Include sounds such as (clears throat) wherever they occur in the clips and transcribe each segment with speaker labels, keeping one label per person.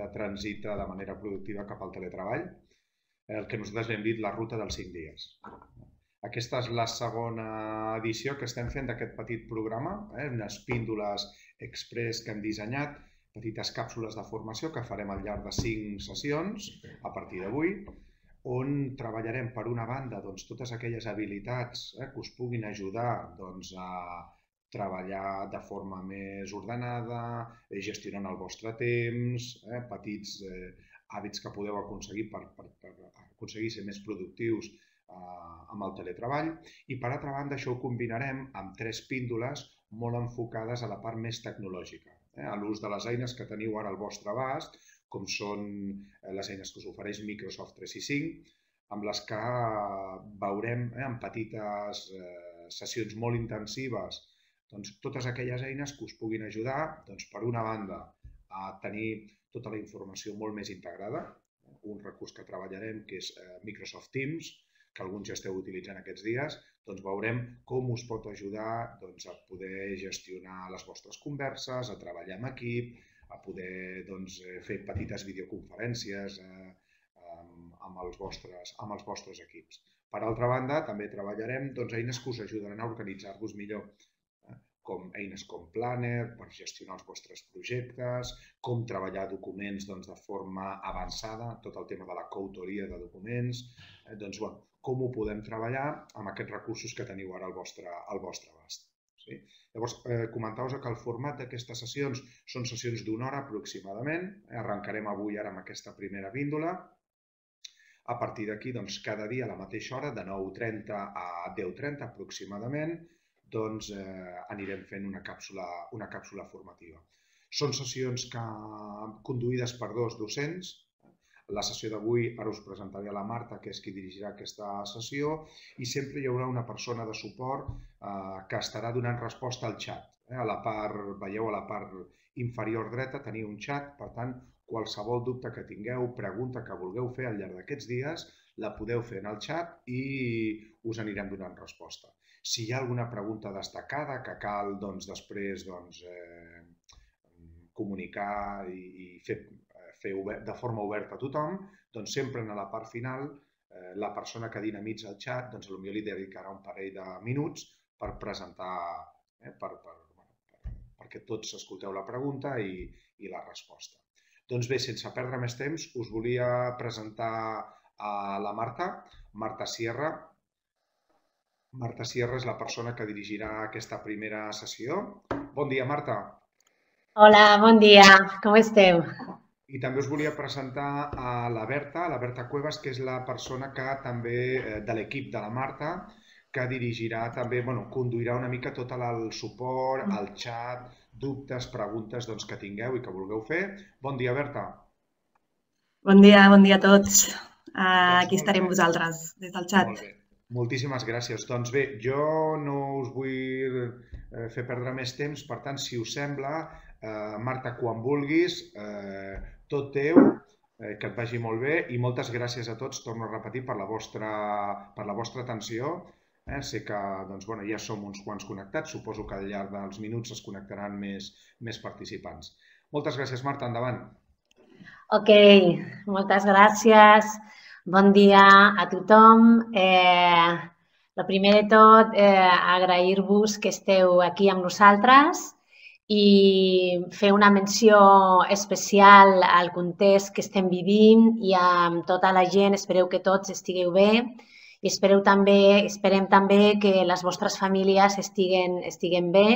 Speaker 1: de trànsit de manera productiva cap al teletreball, el que nosaltres hem dit la ruta dels cinc dies. Aquesta és la segona edició que estem fent d'aquest petit programa, eh? unes píndoles express que hem dissenyat, petites càpsules de formació que farem al llarg de cinc sessions a partir d'avui, on treballarem per una banda doncs, totes aquelles habilitats eh, que us puguin ajudar doncs, a treballar de forma més ordenada, eh, gestionant el vostre temps, eh, petits eh, hàbits que podeu aconseguir per, per, per aconseguir ser més productius eh, amb el teletreball. I per altra banda, això ho combinarem amb tres píndoles molt enfocades a la part més tecnològica, eh, a l'ús de les eines que teniu ara al vostre abast, com són eh, les eines que us ofereix Microsoft 365, amb les que veurem eh, en petites eh, sessions molt intensives doncs, totes aquelles eines que us puguin ajudar, doncs, per una banda, a tenir tota la informació molt més integrada, un recurs que treballarem que és eh, Microsoft Teams, que alguns ja esteu utilitzant aquests dies, doncs veurem com us pot ajudar doncs, a poder gestionar les vostres converses, a treballar en equip, a poder doncs, eh, fer petites videoconferències eh, amb, els vostres, amb els vostres equips. Per altra banda, també treballarem doncs, eines que us ajudaran a organitzar-vos millor com eines com Planner per gestionar els vostres projectes, com treballar documents doncs, de forma avançada, tot el tema de la coautoria de documents, eh, doncs, bueno, com ho podem treballar amb aquests recursos que teniu ara al vostre, al vostre abast. Sí? Llavors, eh, comentar-vos que el format d'aquestes sessions són sessions d'una hora aproximadament. Eh, arrencarem avui ara amb aquesta primera víndola. A partir d'aquí, doncs, cada dia a la mateixa hora, de 9.30 a 10.30 aproximadament, doncs eh, anirem fent una càpsula, una càpsula formativa. Són sessions que, conduïdes per dos docents. La sessió d'avui ara us presentaré a la Marta, que és qui dirigirà aquesta sessió, i sempre hi haurà una persona de suport eh, que estarà donant resposta al xat. Eh? A la part, veieu a la part inferior dreta teniu un xat, per tant, qualsevol dubte que tingueu, pregunta que vulgueu fer al llarg d'aquests dies, la podeu fer en el xat i us anirem donant resposta. Si hi ha alguna pregunta destacada que cal doncs, després doncs, eh, comunicar i, i fer, eh, fer obert, de forma oberta a tothom, doncs sempre en la part final eh, la persona que dinamitza el xat doncs, potser li dedicarà un parell de minuts per presentar, eh, per, per, bueno, per, perquè tots escolteu la pregunta i, i la resposta. Doncs bé, sense perdre més temps, us volia presentar a la Marta, Marta Sierra, Marta Sierra és la persona que dirigirà aquesta primera sessió. Bon dia, Marta.
Speaker 2: Hola, bon dia. Com esteu?
Speaker 1: I també us volia presentar a la Berta, la Berta Cuevas, que és la persona que també eh, de l'equip de la Marta, que dirigirà també, bueno, conduirà una mica tot el suport, el xat, dubtes, preguntes doncs, que tingueu i que vulgueu fer. Bon dia, Berta.
Speaker 2: Bon dia, bon dia a tots. Uh, aquí estarem vosaltres, des del xat. Molt bé.
Speaker 1: Moltíssimes gràcies. Doncs bé, jo no us vull eh, fer perdre més temps, per tant, si us sembla, eh, Marta, quan vulguis, eh, tot teu, eh, que et vagi molt bé i moltes gràcies a tots, torno a repetir, per la vostra, per la vostra atenció. Eh, sé que doncs, bueno, ja som uns quants connectats, suposo que al llarg dels minuts es connectaran més, més participants. Moltes gràcies, Marta, endavant.
Speaker 2: Ok, moltes gràcies. Bon dia a tothom. Eh, la primer de tot, eh, agrair-vos que esteu aquí amb nosaltres i fer una menció especial al context que estem vivint i amb tota la gent. Espereu que tots estigueu bé i espereu també, esperem també que les vostres famílies estiguen, estiguen bé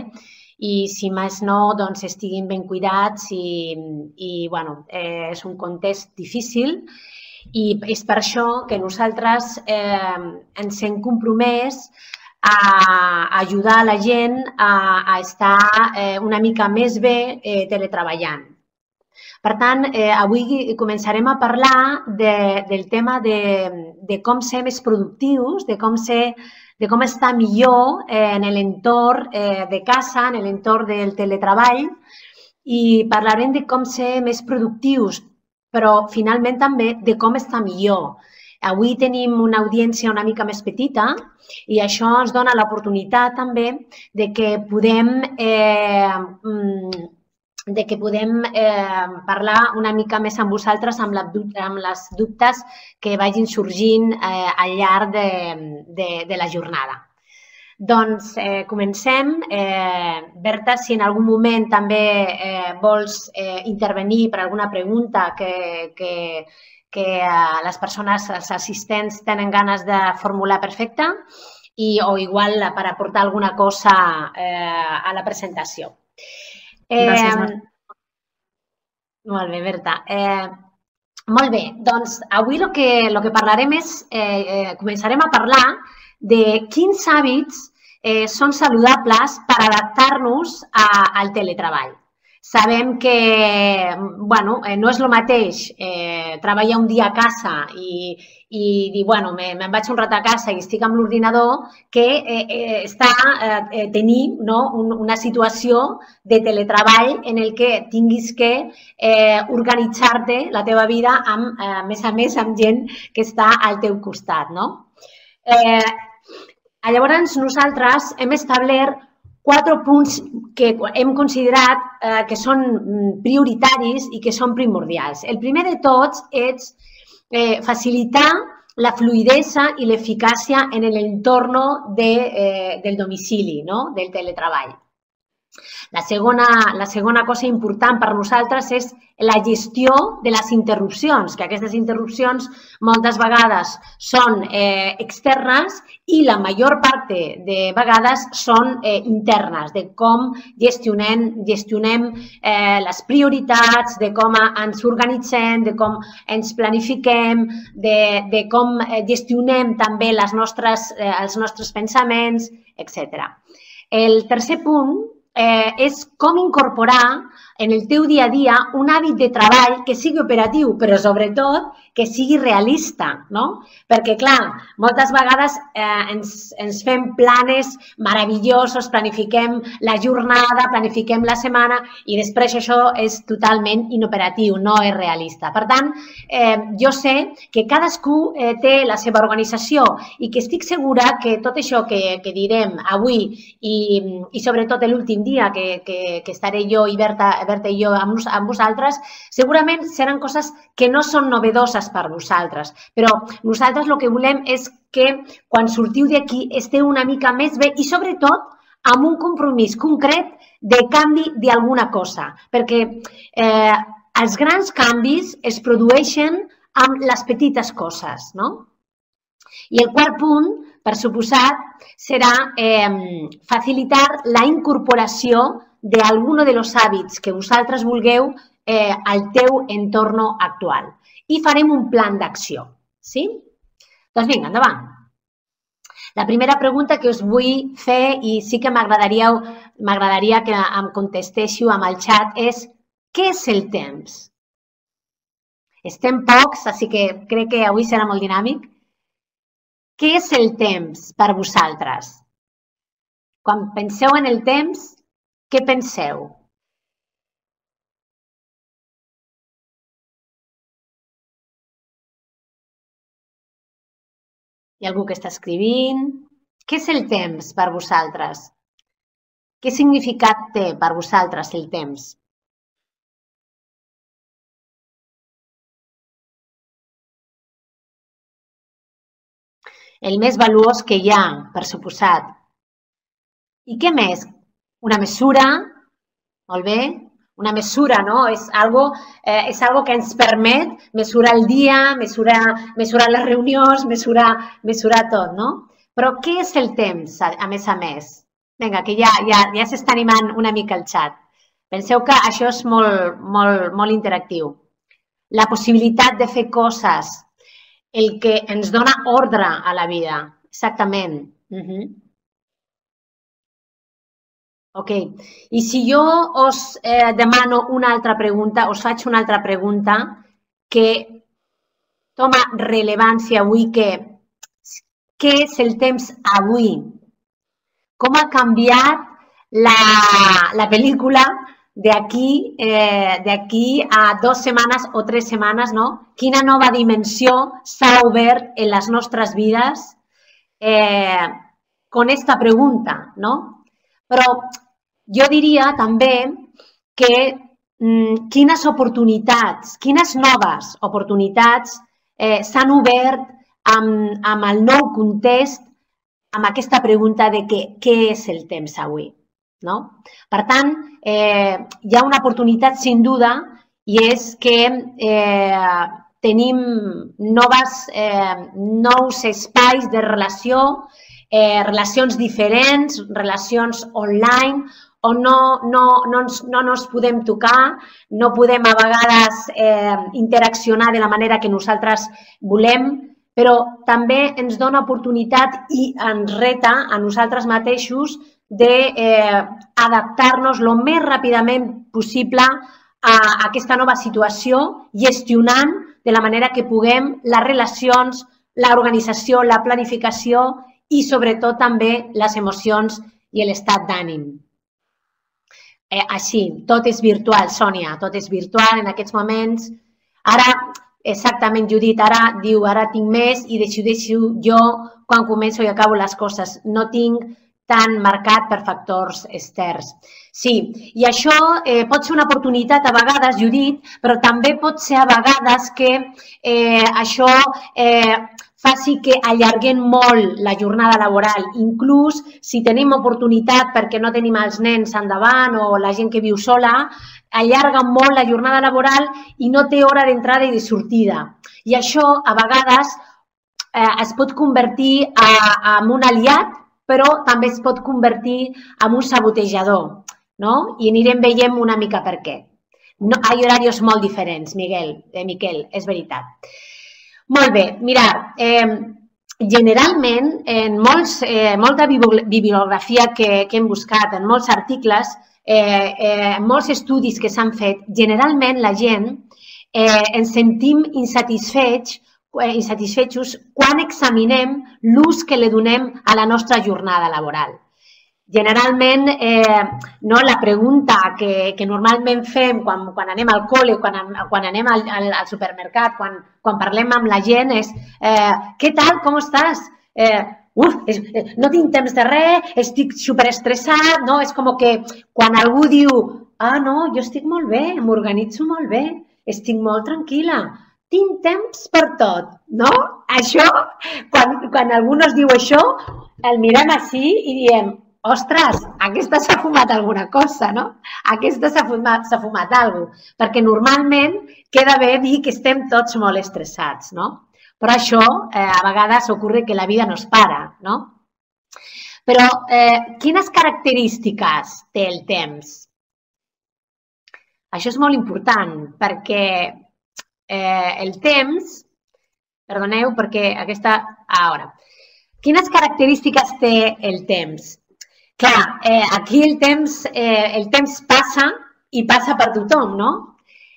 Speaker 2: i si més no, doncs estiguin ben cuidats i, i bueno, eh, és un context difícil i és per això que nosaltres eh, ens hem compromès a ajudar la gent a, a estar eh, una mica més bé eh, teletreballant. Per tant, eh, avui començarem a parlar de, del tema de, de com ser més productius, de com, ser, de com estar millor eh, en l'entorn eh, de casa, en l'entorn del teletreball, i parlarem de com ser més productius però finalment també de com està millor. Avui tenim una audiència una mica més petita i això ens dona l'oportunitat també de que podem eh, mm, de que podem eh, parlar una mica més amb vosaltres amb, la, amb les dubtes que vagin sorgint eh, al llarg de, de, de la jornada. Doncs eh, comencem. Eh, Berta, si en algun moment també eh, vols eh, intervenir per alguna pregunta que, que, que eh, les persones, els assistents, tenen ganes de formular perfecta i, o igual per aportar alguna cosa eh, a la presentació.
Speaker 3: Eh, Gràcies, Marta.
Speaker 2: Molt bé, Berta. Eh, molt bé, doncs avui el que, lo que parlarem és, eh, eh, començarem a parlar de quins hàbits eh, són saludables per adaptar-nos al teletreball. Sabem que bueno, eh, no és el mateix eh, treballar un dia a casa i, i dir, bueno, me'n me vaig un rat a casa i estic amb l'ordinador, que eh, eh, està eh, tenir no, un, una situació de teletreball en el que tinguis que eh, organitzar-te la teva vida amb, eh, més a més amb gent que està al teu costat. No? Eh, llavors, nosaltres hem establert quatre punts que hem considerat eh, que són mm, prioritaris i que són primordials. El primer de tots és eh, facilitar la fluidesa i l'eficàcia en l'entorn de, eh, del domicili, no? del teletreball. La segona, la segona cosa important per nosaltres és la gestió de les interrupcions, que aquestes interrupcions moltes vegades són eh, externes i la major part de vegades són eh, internes, de com gestionem, gestionem eh, les prioritats, de com ens organitzem, de com ens planifiquem, de, de com eh, gestionem també les nostres, eh, els nostres pensaments, etc. El tercer punt eh, és com incorporar en el teu dia a dia un hàbit de treball que sigui operatiu, però sobretot que sigui realista, no? Perquè, clar, moltes vegades eh, ens, ens fem planes meravellosos, planifiquem la jornada, planifiquem la setmana i després això és totalment inoperatiu, no és realista. Per tant, eh, jo sé que cadascú eh, té la seva organització i que estic segura que tot això que, que direm avui i, i sobretot l'últim dia que, que, que estaré jo i Berta, Berta i jo amb, amb vosaltres, segurament seran coses que no són novedoses per vosaltres, però nosaltres el que volem és que quan sortiu d'aquí esteu una mica més bé i sobretot amb un compromís concret de canvi d'alguna cosa, perquè eh, els grans canvis es produeixen amb les petites coses, no? I el quart punt, per suposat, serà eh, facilitar la incorporació d'algun dels hàbits que vosaltres vulgueu eh, al teu entorn actual. I farem un plan d'acció. Sí? Doncs vinga, endavant. La primera pregunta que us vull fer, i sí que m'agradaria que em contestéssiu amb el xat, és què és el temps? Estem pocs, així que crec que avui serà molt dinàmic. Què és el temps per vosaltres? Quan penseu en el temps, què penseu? Hi ha algú que està escrivint? Què és el temps per vosaltres? Què significat té per vosaltres el temps? el més valuós que hi ha, per suposat. I què més? Una mesura, molt bé, una mesura, no? És algo, eh, és algo que ens permet mesurar el dia, mesurar, mesurar les reunions, mesurar, mesurar tot, no? Però què és el temps, a, a més a més? Vinga, que ja, ja, ja s'està animant una mica el xat. Penseu que això és molt, molt, molt interactiu. La possibilitat de fer coses el que ens dona ordre a la vida. Exactament. Uh -huh. Ok. I si jo us eh, demano una altra pregunta, us faig una altra pregunta que toma rellevància avui, que què és el temps avui? Com ha canviat la, la pel·lícula de aquí, eh, a dos setmanes o tres setmanes, no? Quina nova dimensió s'ha obert en les nostres vides eh, con esta pregunta, no? Però jo diria també que mm, quines oportunitats, quines noves oportunitats eh, s'han obert amb, amb el nou context, amb aquesta pregunta de què, què és el temps avui. No? Per tant, eh, hi ha una oportunitat, sin duda, i és que eh, tenim noves, eh, nous espais de relació, eh, relacions diferents, relacions online, on no, no, no, ens, no ens podem tocar, no podem a vegades eh, interaccionar de la manera que nosaltres volem, però també ens dona oportunitat i ens reta a nosaltres mateixos d'adaptar-nos eh, el més ràpidament possible a aquesta nova situació, gestionant de la manera que puguem les relacions, l'organització, la planificació i, sobretot, també les emocions i l'estat d'ànim. Eh, així, tot és virtual, Sònia, tot és virtual en aquests moments. Ara, exactament, Judit, ara diu, ara tinc més i decideixo jo quan començo i acabo les coses. No tinc tan marcat per factors externs. Sí, i això eh, pot ser una oportunitat a vegades, Judit, però també pot ser a vegades que eh, això eh, faci que allarguem molt la jornada laboral. Inclús si tenim oportunitat perquè no tenim els nens endavant o la gent que viu sola, allarga molt la jornada laboral i no té hora d'entrada i de sortida. I això, a vegades, eh, es pot convertir a, en un aliat, però també es pot convertir en un sabotejador. No? I anirem veient una mica per què. No, hi ha horaris molt diferents, Miguel, eh, Miquel, és veritat. Molt bé, mira, eh, generalment en molts, eh, molta bibliografia que, que hem buscat, en molts articles, eh, eh, en molts estudis que s'han fet, generalment la gent eh, ens sentim insatisfets eh, quan examinem l'ús que li donem a la nostra jornada laboral. Generalment, eh, no, la pregunta que, que normalment fem quan, quan anem al col·le, quan, quan anem al, al, al supermercat, quan, quan parlem amb la gent és eh, què tal, com estàs? Eh, uf, és, eh, no tinc temps de res, estic superestressat, no? És com que quan algú diu ah, no, jo estic molt bé, m'organitzo molt bé, estic molt tranquil·la, tinc temps per tot, no? Això, quan, quan algú nos diu això, el mirem així i diem, ostres, aquesta s'ha fumat alguna cosa, no? Aquesta s'ha fumat, fumat alguna cosa. Perquè normalment queda bé dir que estem tots molt estressats, no? Però això eh, a vegades ocorre que la vida no es para, no? Però eh, quines característiques té el temps? Això és molt important perquè eh, el temps, perdoneu perquè aquesta... Ara. Quines característiques té el temps? Clar, eh, aquí el temps, eh, el temps passa i passa per tothom, no?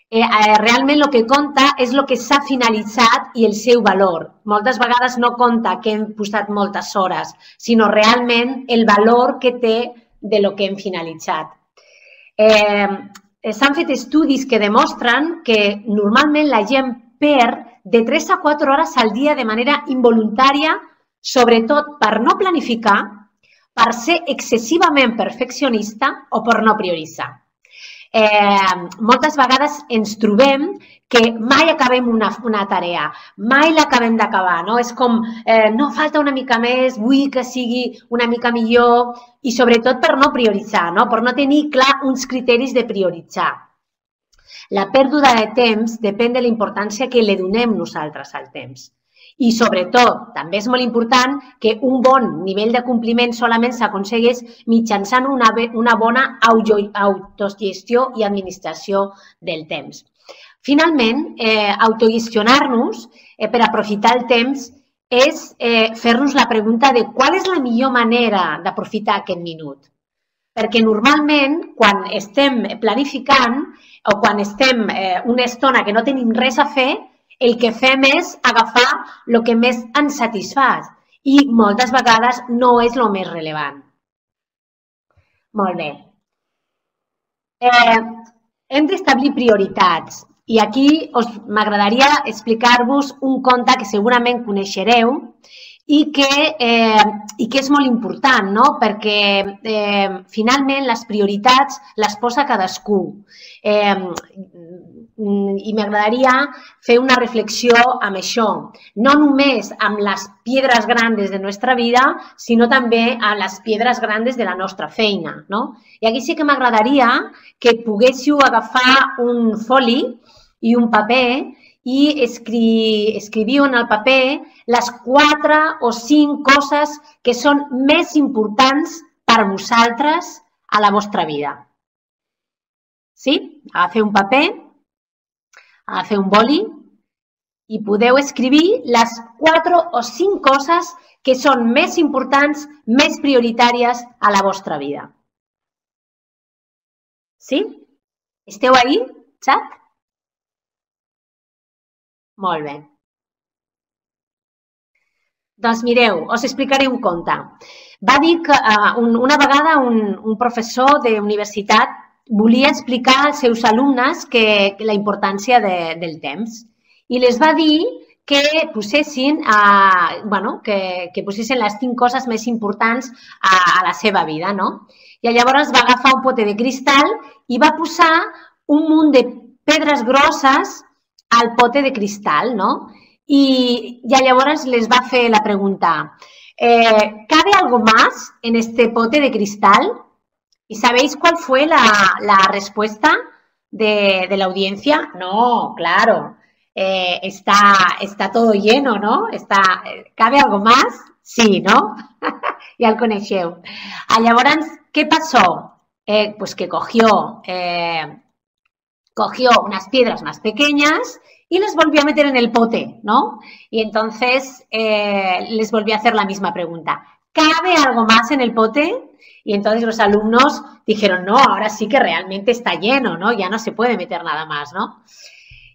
Speaker 2: Eh, eh, realment el que compta és el que s'ha finalitzat i el seu valor. Moltes vegades no compta que hem posat moltes hores, sinó realment el valor que té de lo que hem finalitzat. Eh, S'han fet estudis que demostren que normalment la gent perd de 3 a 4 hores al dia de manera involuntària, sobretot per no planificar, per ser excessivament perfeccionista o per no prioritzar. Eh, moltes vegades ens trobem que mai acabem una, una tarea, mai l'acabem d'acabar, no? És com, eh, no, falta una mica més, vull que sigui una mica millor i sobretot per no prioritzar, no? per no tenir clar uns criteris de prioritzar. La pèrdua de temps depèn de la importància que li donem nosaltres al temps. I, sobretot, també és molt important que un bon nivell de compliment solament s'aconsegueix mitjançant una, una bona autogestió i administració del temps. Finalment, eh, autogestionar-nos eh, per aprofitar el temps és eh, fer-nos la pregunta de qual és la millor manera d'aprofitar aquest minut. Perquè normalment, quan estem planificant o quan estem eh, una estona que no tenim res a fer, el que fem és agafar el que més ens satisfà i moltes vegades no és el més rellevant. Molt bé. Eh, hem d'establir prioritats i aquí m'agradaria explicar-vos un conte que segurament coneixereu i que, eh, i que és molt important, no? perquè eh, finalment les prioritats les posa cadascú. Eh, I m'agradaria fer una reflexió amb això, no només amb les piedres grandes de nostra vida, sinó també amb les piedres grandes de la nostra feina. No? I aquí sí que m'agradaria que poguéssiu agafar un foli i un paper i escri, escriviu en el paper les quatre o cinc coses que són més importants per vosaltres a la vostra vida. Sí? Agafeu un paper, agafeu un boli i podeu escriure les quatre o cinc coses que són més importants, més prioritàries a la vostra vida. Sí? Esteu ahí, xat? Molt bé. Doncs mireu, us explicaré un conte. Va dir que uh, un, una vegada un, un professor de universitat volia explicar als seus alumnes que, que la importància de, del temps i les va dir que posessin, uh, bueno, que, que posessin les cinc coses més importants a, a la seva vida, no? I llavors va agafar un pote de cristal i va posar un munt de pedres grosses al pote de cristal, ¿no? Y ya llavors les va hacer la pregunta, eh, ¿cabe algo más en este pote de cristal? ¿Y sabéis cuál fue la, la respuesta de, de, la audiencia? No, claro, eh, está, está todo lleno, ¿no? Está, ¿Cabe algo más? Sí, ¿no? (laughs) ya el coneixeu. Llavors, ¿qué pasó? Eh, pues que cogió eh, cogió unas piedras más pequeñas y les volvió a meter en el pote, ¿no? Y entonces eh, les volvió a hacer la misma pregunta. ¿Cabe algo más en el pote? Y entonces los alumnos dijeron, no, ahora sí que realmente está lleno, ¿no? Ya no se puede meter nada más, ¿no?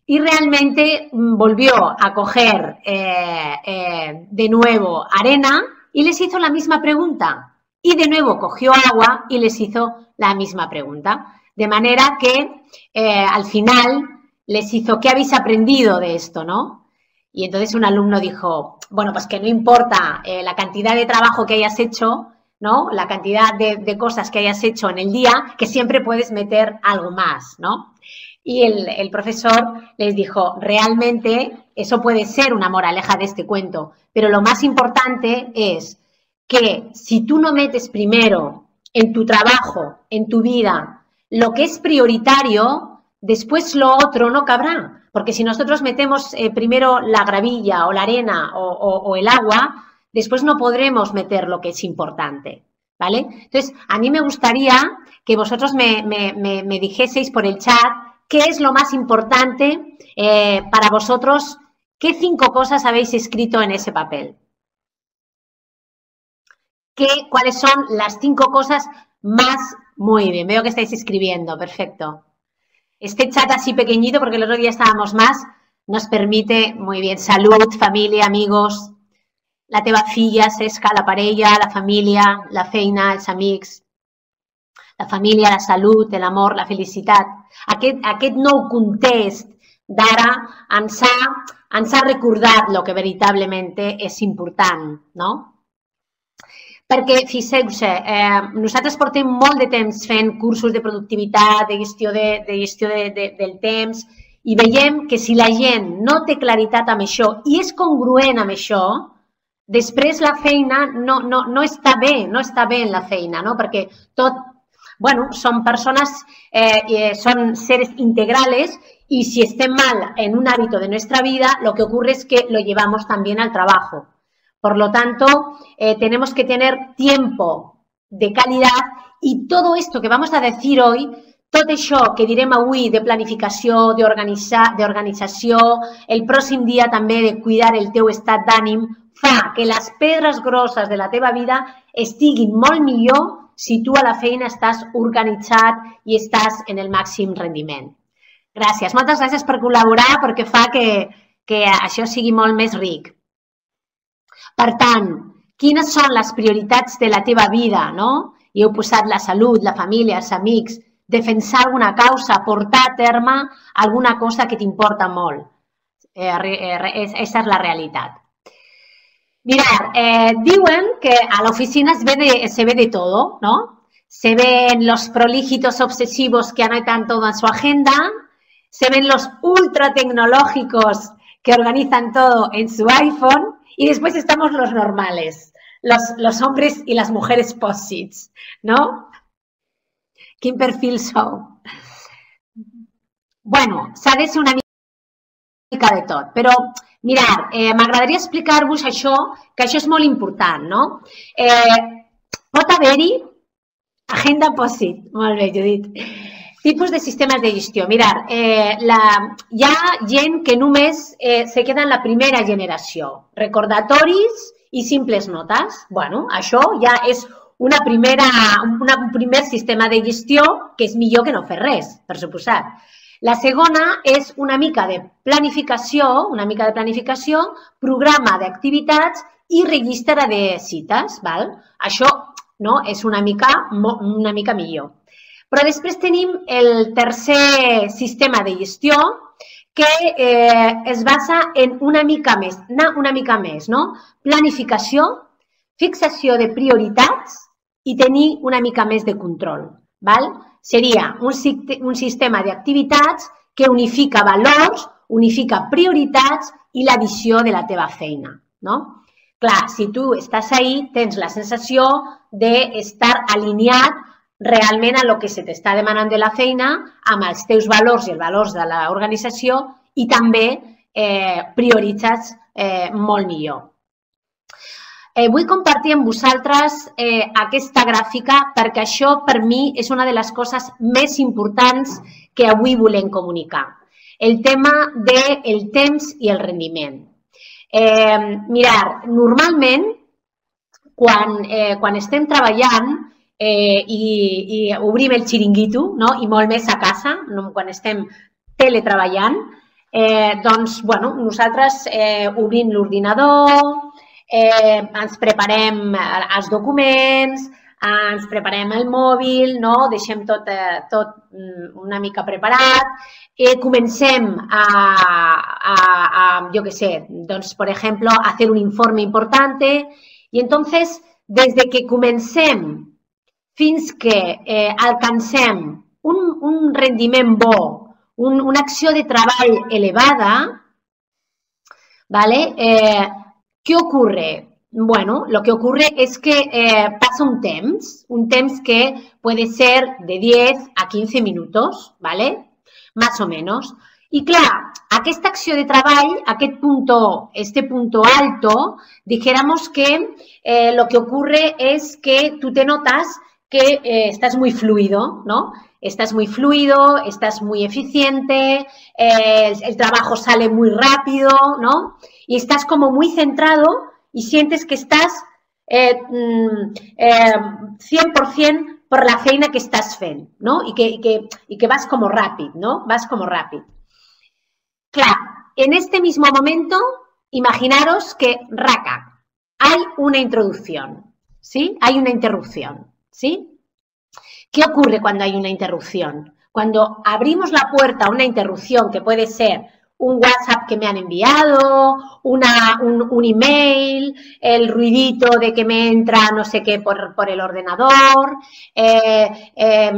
Speaker 2: Y realmente mm, volvió a coger eh, eh, de nuevo arena y les hizo la misma pregunta. Y de nuevo cogió agua y les hizo la misma pregunta. De manera que eh, al final les hizo, ¿qué habéis aprendido de esto? ¿no? Y entonces un alumno dijo, bueno, pues que no importa eh, la cantidad de trabajo que hayas hecho, ¿no? La cantidad de, cosas que hayas hecho en el día, que siempre puedes meter algo más, ¿no? Y el, el, profesor les dijo, realmente eso puede ser una moraleja de este cuento, pero lo más importante es que si tú no metes primero en tu trabajo, en tu vida, lo que es prioritario, después lo otro no cabrá. Porque si nosotros metemos eh, primero la gravilla o la arena o, el agua, después no podremos meter lo que es importante. ¿Vale? Entonces, a mí me gustaría que vosotros me dijeseis por el chat qué es lo más importante eh, para vosotros, qué cinco cosas habéis escrito en ese papel. ¿Qué, ¿Cuáles son las cinco cosas más muy bien, veo que estáis escribiendo, perfecto. Este chat así pequeñito, porque el otro día estábamos más, nos permite, muy bien, salud, familia, amigos, la teva filla, Sesca, la parella, la família, la feina, els amics, la família, la salut, l'amor, la felicitat. Aquest, aquest nou context d'ara ens, ha, ens ha recordat el que veritablement és important, no? Perquè, fixeu-se, eh, nosaltres portem molt de temps fent cursos de productivitat, de gestió, de, de gestió de, de, del temps, i veiem que si la gent no té claritat amb això i és congruent amb això, després la feina no, no, no està bé, no està bé en la feina, no? perquè tot, bueno, són persones, eh, són seres integrales y si estem mal en un hábito de nuestra vida, lo que ocurre es que lo llevamos también al trabajo. Por lo tanto, eh, tenemos que tener tiempo de calidad y todo esto que vamos a decir hoy, tot això que direm avui de planificació, d'organització, el pròxim dia també de cuidar el teu estat d'ànim, fa que les pedres grosses de la teva vida estiguin molt millor si tu a la feina estàs organitzat i estàs en el màxim rendiment. Gràcies. Moltes gràcies per col·laborar perquè fa que, que això sigui molt més ric. Per tant, quines són les de la teva vida, no? I heu la salut, la família, els amics, defensar alguna causa, portar a alguna cosa que t'importa molt. Eh, eh, aquesta és la realitat. Mirar, eh, que a la oficina se ve, de, se ve de todo, ¿no? Se ven los prolígitos obsesivos que anotan todo en su agenda, se ven los ultra tecnológicos que organizan todo en su iPhone y después estamos los normales, los, los hombres y las mujeres posits, ¿no? Quin perfil sou? Bueno, ser una mica de tot, però mirar, eh, m'agradaria explicar-vos això, que això és molt important, no? Eh, pot haver-hi agenda POSIT, molt bé, Judit. Tipus de sistemes de gestió. Mirar, eh, la, hi ha gent que només eh, se queda en la primera generació. Recordatoris i simples notes. bueno, això ja és una primera, una, un primer sistema de gestió que és millor que no fer res, per suposat. La segona és una mica de planificació, una mica de planificació, programa d'activitats i registre de cites. Val? Això no, és una mica, una mica millor. Però després tenim el tercer sistema de gestió que eh, es basa en una mica més, anar una mica més, no? Planificació, fixació de prioritats i tenir una mica més de control. Val? seria un, un sistema d'activitats que unifica valors, unifica prioritats i la visió de la teva feina. No? Clar, si tu estàs ahí, tens la sensació d'estar alineat realment a lo que se t'està demanant de la feina, amb els teus valors i els valors de l'organització i també eh, prioritzats eh, molt millor. Eh, vull compartir amb vosaltres eh, aquesta gràfica perquè això per mi és una de les coses més importants que avui volem comunicar. El tema del de temps i el rendiment. Eh, mirar, normalment, quan, eh, quan estem treballant eh, i, i obrim el xiringuito, no? i molt més a casa, no? quan estem teletreballant, eh, doncs, bueno, nosaltres eh, obrim l'ordinador, eh, ens preparem eh, els documents, ens preparem el mòbil, no? deixem tot, eh, tot mm, una mica preparat, eh, comencem a, a, a, yo qué sé, doncs, por ejemplo, a hacer un informe importante i entonces, desde que comencem fins que eh, alcancem un, un rendiment bo, un, una acció de treball elevada, ¿vale? Eh, ¿Qué ocurre? Bueno, lo que ocurre es que eh, passa un temps, un temps que puede ser de 10 a 15 minutos, ¿vale? Más o menos. I clar, aquesta acció de treball, aquest punto, este punto alto, dijéramos que eh, lo que ocurre es que tú te notas que eh, estás muy fluido, ¿no? Estás muy fluido, estás muy eficiente, eh, el trabajo sale muy rápido, ¿no? y estás como muy centrado y sientes que estás eh, mm, eh, 100% por la feina que estás fent, no? Que, i que, vas como ràpid, no? Vas como ràpid. Clar, en este mismo momento, imaginaros que, raca, hay una introducción, ¿sí? Hay una interrupción, ¿sí? ¿Qué ocurre cuando hay una interrupción? Cuando abrimos la puerta a una interrupción que puede ser un WhatsApp que me han enviado, una, un, un, email, el ruidito de que me entra no sé qué por, por el ordenador, eh, eh,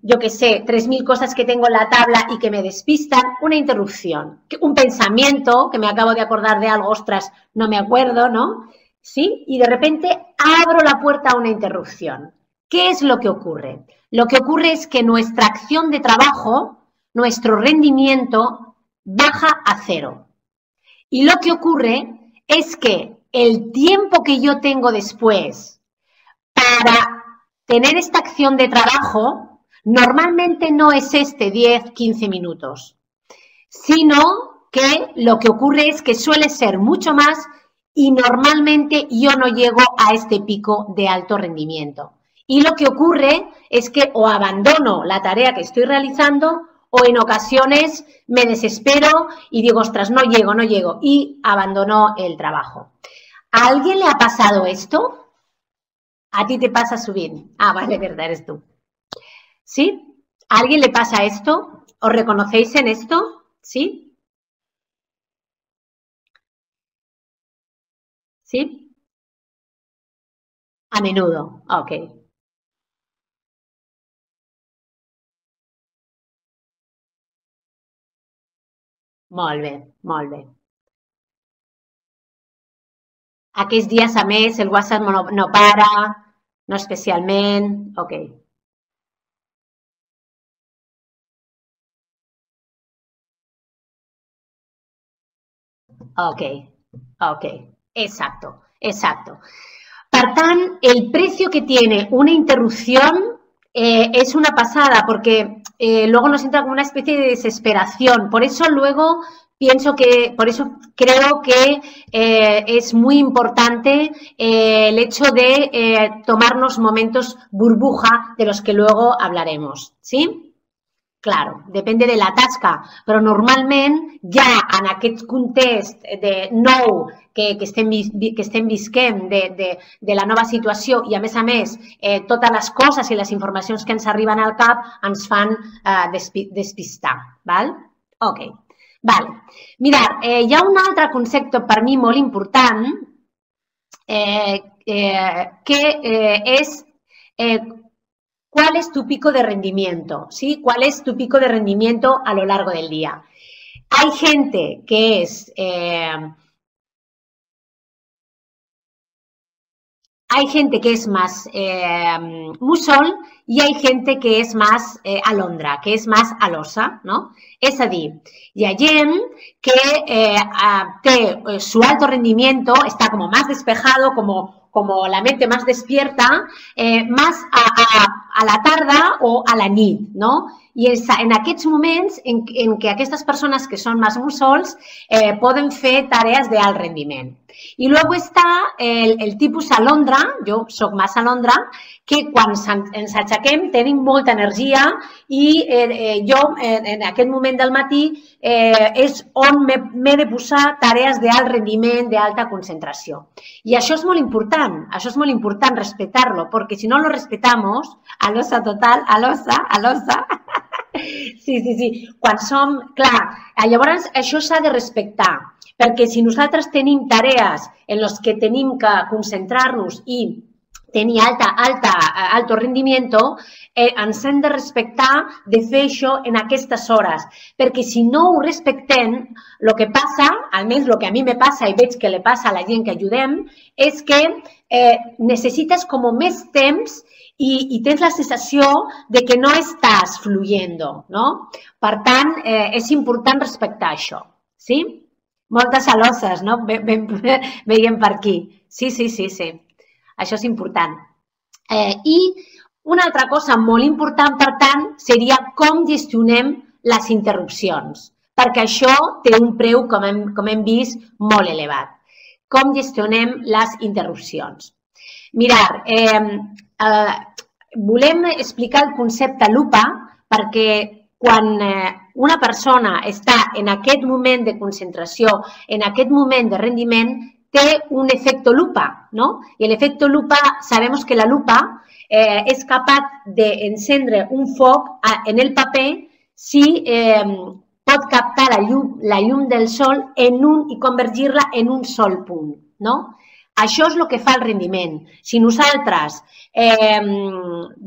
Speaker 2: yo qué sé, 3.000 cosas que tengo en la tabla y que me despistan, una interrupción, un pensamiento, que me acabo de acordar de algo, ostras, no me acuerdo, ¿no? ¿Sí? Y de repente abro la puerta a una interrupción. ¿Qué es lo que ocurre? Lo que ocurre es que nuestra acción de trabajo, nuestro rendimiento, baja a cero. Y lo que ocurre es que el tiempo que yo tengo después para tener esta acción de trabajo normalmente no es este 10, 15 minutos, sino que lo que ocurre es que suele ser mucho más y normalmente yo no llego a este pico de alto rendimiento. Y lo que ocurre es que o abandono la tarea que estoy realizando o en ocasiones me desespero y digo, ostras, no llego, no llego y abandono el trabajo. ¿A alguien le ha pasado esto? A ti te pasa subir. Ah, vale, verdad, eres tú. ¿Sí? ¿A alguien le pasa esto? ¿Os reconocéis en esto? ¿Sí? ¿Sí? A menudo, ok. Molt bé, molt bé. Aquests dies, a més, el WhatsApp no, no para, no especialment, ok. Ok, ok, exacto, exacto. Per tant, el precio que tiene una interrupción eh, es una pasada porque eh, luego nos entra como una especie de desesperación. Por eso luego pienso que, por eso creo que eh, es muy importante el hecho de tomarnos momentos burbuja de los que luego hablaremos, ¿sí? Claro, depende de la tasca, però normalment ja en aquest context de nou que, que, estem, que estem visquem de, de, de la nova situació i, a més a més, eh, totes les coses i les informacions que ens arriben al cap ens fan eh, despi despistar. Val? Ok. Vale. Mirad, eh, hi ha un altre concepte per mi molt important eh, eh, que eh, és eh, cuál es tu pico de rendimiento, ¿sí? ¿Cuál es tu pico de rendimiento a lo largo del día? Hay gente que es... Eh, hay gente que es más eh, musol i hay gente que és més eh, alondra, que és més alosa, no? És a dir, hi ha gent que eh, eh, su alto rendimiento, está como más despejado, como como la mente más despierta, eh, más a, a, la tarda o a la nit, no? I és en aquests moments en, en què aquestes persones que són més mussols eh, poden fer tarees d'alt rendiment. I luego està el, el tipus alondra, jo sóc més alondra, que quan ens aixequem tenim molta energia i eh, eh, jo en, en aquest moment del matí eh, és on m'he de posar tarees d'alt rendiment, d'alta concentració. I això és molt important, això és molt important respectar-lo, perquè si no lo respetamos, a l'osa total, a l'osa, a l'osa, (laughs) Sí, sí, sí. Quan som... Clar, llavors això s'ha de respectar, perquè si nosaltres tenim tarees en les que tenim que concentrar-nos i tenir alta, alta, alto rendimiento, eh, ens hem de respectar de fer això en aquestes hores, perquè si no ho respectem, el que passa, almenys el que a mi me passa i veig que li passa a la gent que ajudem, és que eh, necessites com més temps i, i tens la sensació de que no estàs fluyendo, no? Per tant, eh, és important respectar això, sí? Moltes aloses, no? (laughs) Veiem per aquí. Sí, sí, sí, sí. Això és important. Eh, I una altra cosa molt important, per tant, seria com gestionem les interrupcions, perquè això té un preu, com hem, com hem vist, molt elevat. Com gestionem les interrupcions? Mirar, eh, eh, volem explicar el concepte lupa perquè quan eh, una persona està en aquest moment de concentració, en aquest moment de rendiment, té un efecto lupa, ¿no? Y el efecto lupa, sabemos que la lupa eh, es capaz de encendre un foc en el paper si eh, pot captar la llum, la llum del sol en un, i convertir-la en un sol punt, no? Això és el que fa el rendiment. Si nosaltres, eh,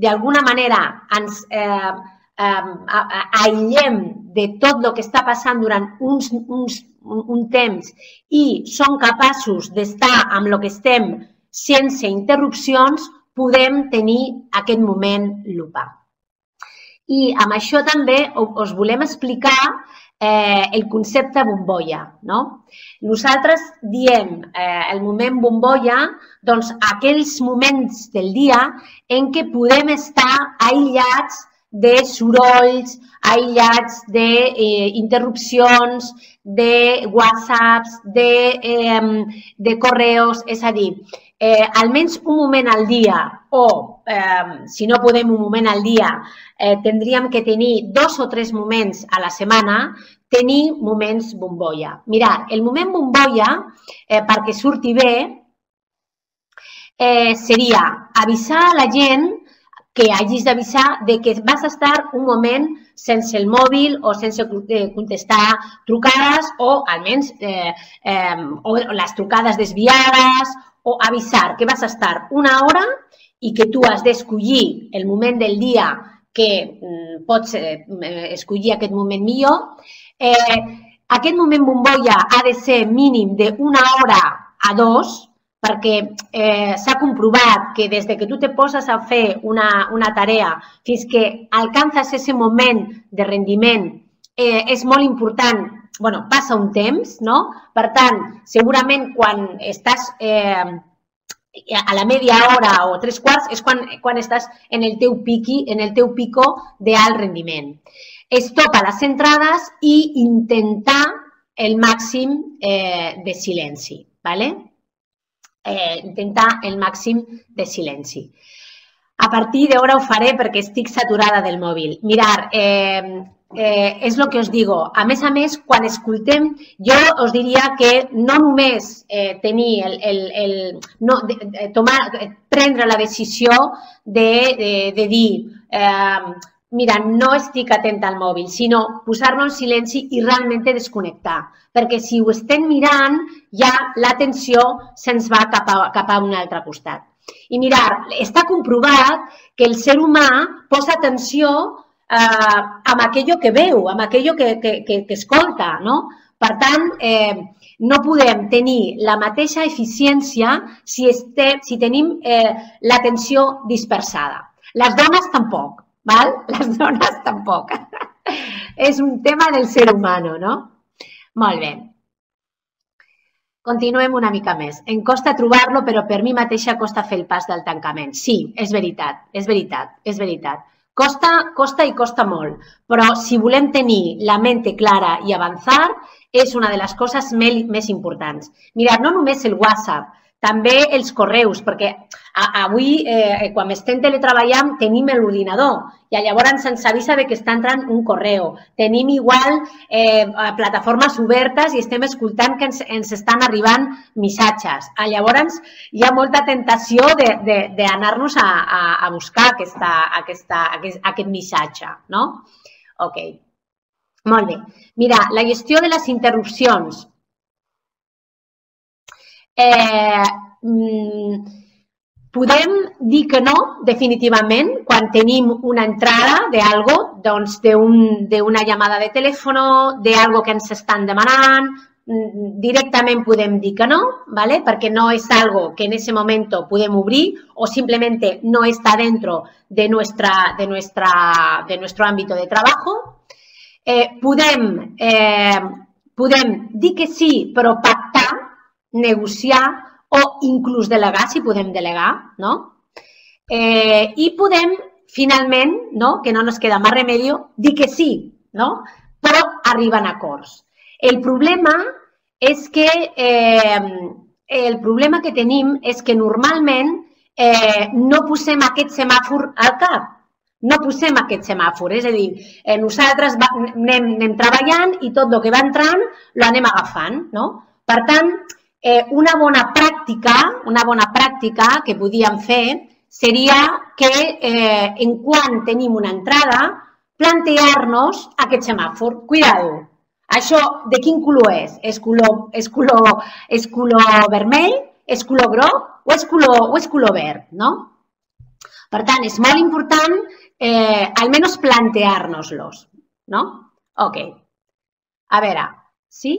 Speaker 2: d'alguna manera, ens eh, eh, aïllem de tot el que està passant durant uns, uns un, temps i som capaços d'estar amb el que estem sense interrupcions, podem tenir aquest moment lupa. I amb això també us volem explicar eh, el concepte bombolla. No? Nosaltres diem eh, el moment bombolla, doncs aquells moments del dia en què podem estar aïllats de sorolls, aïllats d'interrupcions, de, eh, de whatsapps, de, eh, de correus, és a dir, eh, almenys un moment al dia o, eh, si no podem un moment al dia, eh, tindríem que tenir dos o tres moments a la setmana, tenir moments bombolla. Mirad, el moment bombolla, eh, perquè surti bé, eh, seria avisar a la gent que hagis d'avisar de que vas estar un moment sense el mòbil o sense eh, contestar trucades o almenys eh, eh, o les trucades desviades o avisar que vas a estar una hora i que tu has d'escollir el moment del dia que mm, pots eh, escollir aquest moment millor. Eh, aquest moment bombolla ha de ser mínim d'una hora a dos, perquè eh, s'ha comprovat que des de que tu te poses a fer una, una tarea fins que alcances aquest moment de rendiment eh, és molt important, bueno, passa un temps, no? Per tant, segurament quan estàs eh, a la media hora o tres quarts és quan, quan estàs en el teu piqui, en el teu pico d'alt rendiment. Estopa les entrades i intentar el màxim eh, de silenci, ¿vale? eh, intentar el màxim de silenci. A partir d'ara ho faré perquè estic saturada del mòbil. Mirar, eh, eh, és el que us digo. A més a més, quan escoltem, jo us diria que no només eh, tenir el, el, el no, de, de, tomar, prendre la decisió de, de, de dir eh, mira, no estic atenta al mòbil, sinó posar-lo en silenci i realment desconnectar. Perquè si ho estem mirant, ja l'atenció se'ns va cap a, cap a un altre costat. I mirar, està comprovat que el ser humà posa atenció eh, amb aquello que veu, amb aquello que, que, que, que escolta, no? Per tant, eh, no podem tenir la mateixa eficiència si, este, si tenim eh, l'atenció dispersada. Les dones tampoc. ¿val? (laughs) Les dones tampoc. (laughs) És un tema del ser humano, no? Molt bé. Continuem una mica més. Em costa trobar-lo, però per mi mateixa costa fer el pas del tancament. Sí, és veritat, és veritat, és veritat. Costa, costa i costa molt, però si volem tenir la mente clara i avançar, és una de les coses més importants. Mirad, no només el WhatsApp, també els correus, perquè avui, eh, quan estem teletreballant, tenim l'ordinador i llavors ens avisa que està entrant un correu. Tenim igual eh, plataformes obertes i estem escoltant que ens, ens estan arribant missatges. Llavors, hi ha molta tentació d'anar-nos a, a, a buscar aquesta, aquesta, aquest, aquest missatge, no? Ok. Molt bé. Mira, la gestió de les interrupcions eh, mm, podem dir que no, definitivament, quan tenim una entrada d'algo, doncs d'una llamada de telèfon, d'algo que ens estan demanant, mm, directament podem dir que no, ¿vale? perquè no és algo que en ese momento podem obrir o simplemente no está dentro de, nuestra, de, nuestra, de nuestro ámbito de trabajo. Eh, podem, eh, podem dir que sí, però negociar o inclús delegar, si podem delegar, no? Eh, I podem, finalment, no? que no ens queda més remei, dir que sí, no? però arriben a acords. El problema és que eh, el problema que tenim és que normalment eh, no posem aquest semàfor al cap. No posem aquest semàfor, és a dir, eh, nosaltres va, anem, anem treballant i tot el que va entrant l'anem agafant. No? Per tant, Eh, una bona pràctica, una bona pràctica que podíem fer seria que eh, en quan tenim una entrada, plantear-nos aquest semàfor. Cuidado, això de quin color és? És color, és color, és color vermell, és color groc o és color, o és color verd, no? Per tant, és molt important eh, almenys plantear-nos-los, no? Ok. A veure, sí?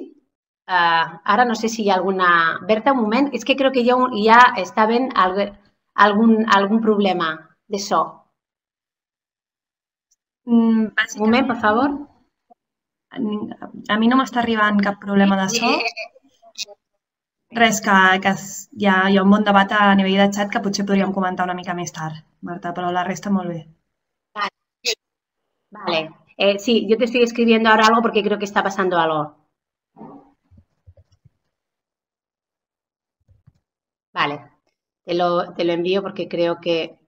Speaker 2: Uh, ara no sé si hi ha alguna... Berta, un moment, és que crec que ja, ja està ben algun, algun problema de so.
Speaker 3: Mm,
Speaker 2: un moment, per favor.
Speaker 3: A mi no m'està arribant cap problema de so. Res, que, que hi, ha, hi ha un bon debat a nivell de xat que potser podríem comentar una mica més tard, Marta, però la resta molt bé.
Speaker 2: Vale. vale. Eh, sí, yo te estoy escribiendo ahora algo porque creo que está pasando algo. Vale, te lo, te lo envío porque creo que,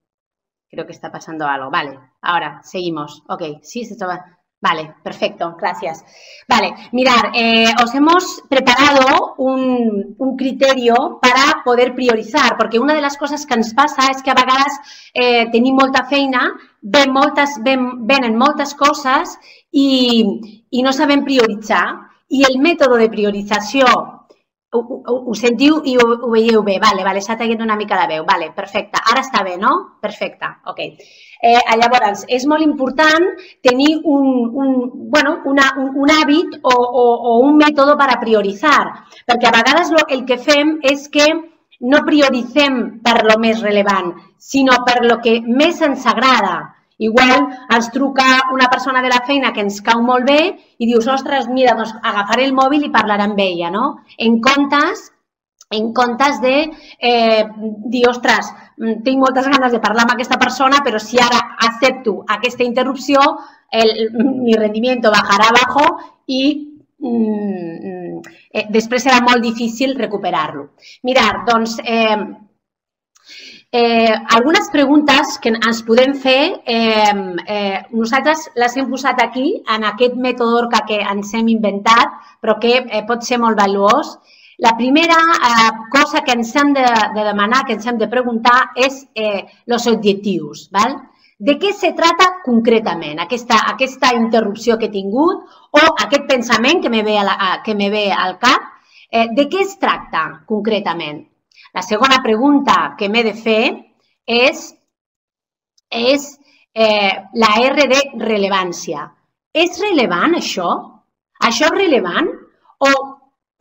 Speaker 2: creo que está pasando algo. Vale, ahora seguimos. Ok, sí, se estaba... Vale, perfecto, gracias. Vale, mirar, eh, os hemos preparado un, un, criterio para poder priorizar, porque una de les coses que ens passa és que a vegades eh, molta feina, ven moltes, ven, venen moltes no sabem prioritzar. I el mètode de priorització ho, ho, ho sentiu i ho, ho veieu bé. Vale, vale, s'ha tallat una mica la veu. Vale, perfecte. Ara està bé, no? Perfecte, ok. Eh, llavors, és molt important tenir un, un, bueno, una, un, un hàbit o, o, o un mètode per a prioritzar, perquè a vegades lo, el que fem és que no prioritzem per lo més rellevant, sinó per lo que més ens agrada. Igual ens truca una persona de la feina que ens cau molt bé i dius, ostres, mira, doncs agafaré el mòbil i parlaré amb ella, no? En comptes en comptes de eh, dir, ostres, tinc moltes ganes de parlar amb aquesta persona, però si ara accepto aquesta interrupció, el, mi rendiment bajarà abajo i mm, eh, després serà molt difícil recuperar-lo. Mirar, doncs, eh, Eh, algunes preguntes que ens podem fer, eh, eh, nosaltres les hem posat aquí, en aquest mètode ORCA que ens hem inventat, però que eh, pot ser molt valuós. La primera eh, cosa que ens hem de, de demanar, que ens hem de preguntar, és eh, els objectius. Val? De què se trata concretament aquesta, aquesta interrupció que he tingut o aquest pensament que me ve, a la, que me ve al cap? Eh, de què es tracta concretament? La segona pregunta que m'he de fer és, és eh, la R de rellevància. És rellevant això? Això és rellevant? O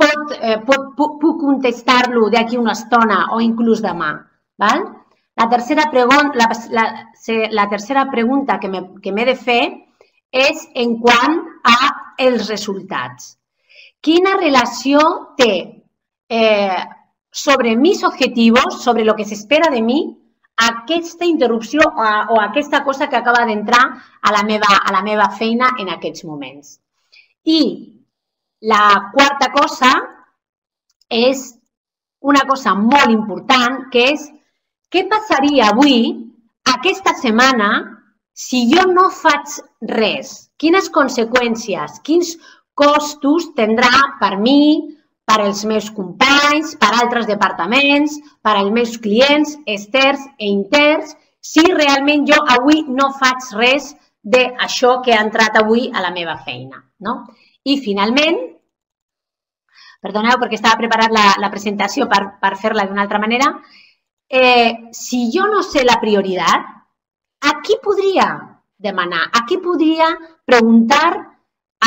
Speaker 2: pot, eh, pot, puc, contestar-lo d'aquí una estona o inclús demà? Val? La tercera, pregun la, la, la tercera pregunta que m'he de fer és en quant a els resultats. Quina relació té eh, sobre mis objetivos, sobre lo que se espera de mi, aquesta interrupció o, o aquesta cosa que acaba d'entrar a, la meva, a la meva feina en aquests moments. I la quarta cosa és una cosa molt important, que és què passaria avui, aquesta setmana, si jo no faig res? Quines conseqüències, quins costos tindrà per mi, per als meus companys, per altres departaments, per als meus clients externs e interns, si realment jo avui no faig res d'això que ha entrat avui a la meva feina. No? I finalment, perdoneu perquè estava preparant la, la presentació per, per fer-la d'una altra manera, eh, si jo no sé la prioritat, a qui podria demanar, a qui podria preguntar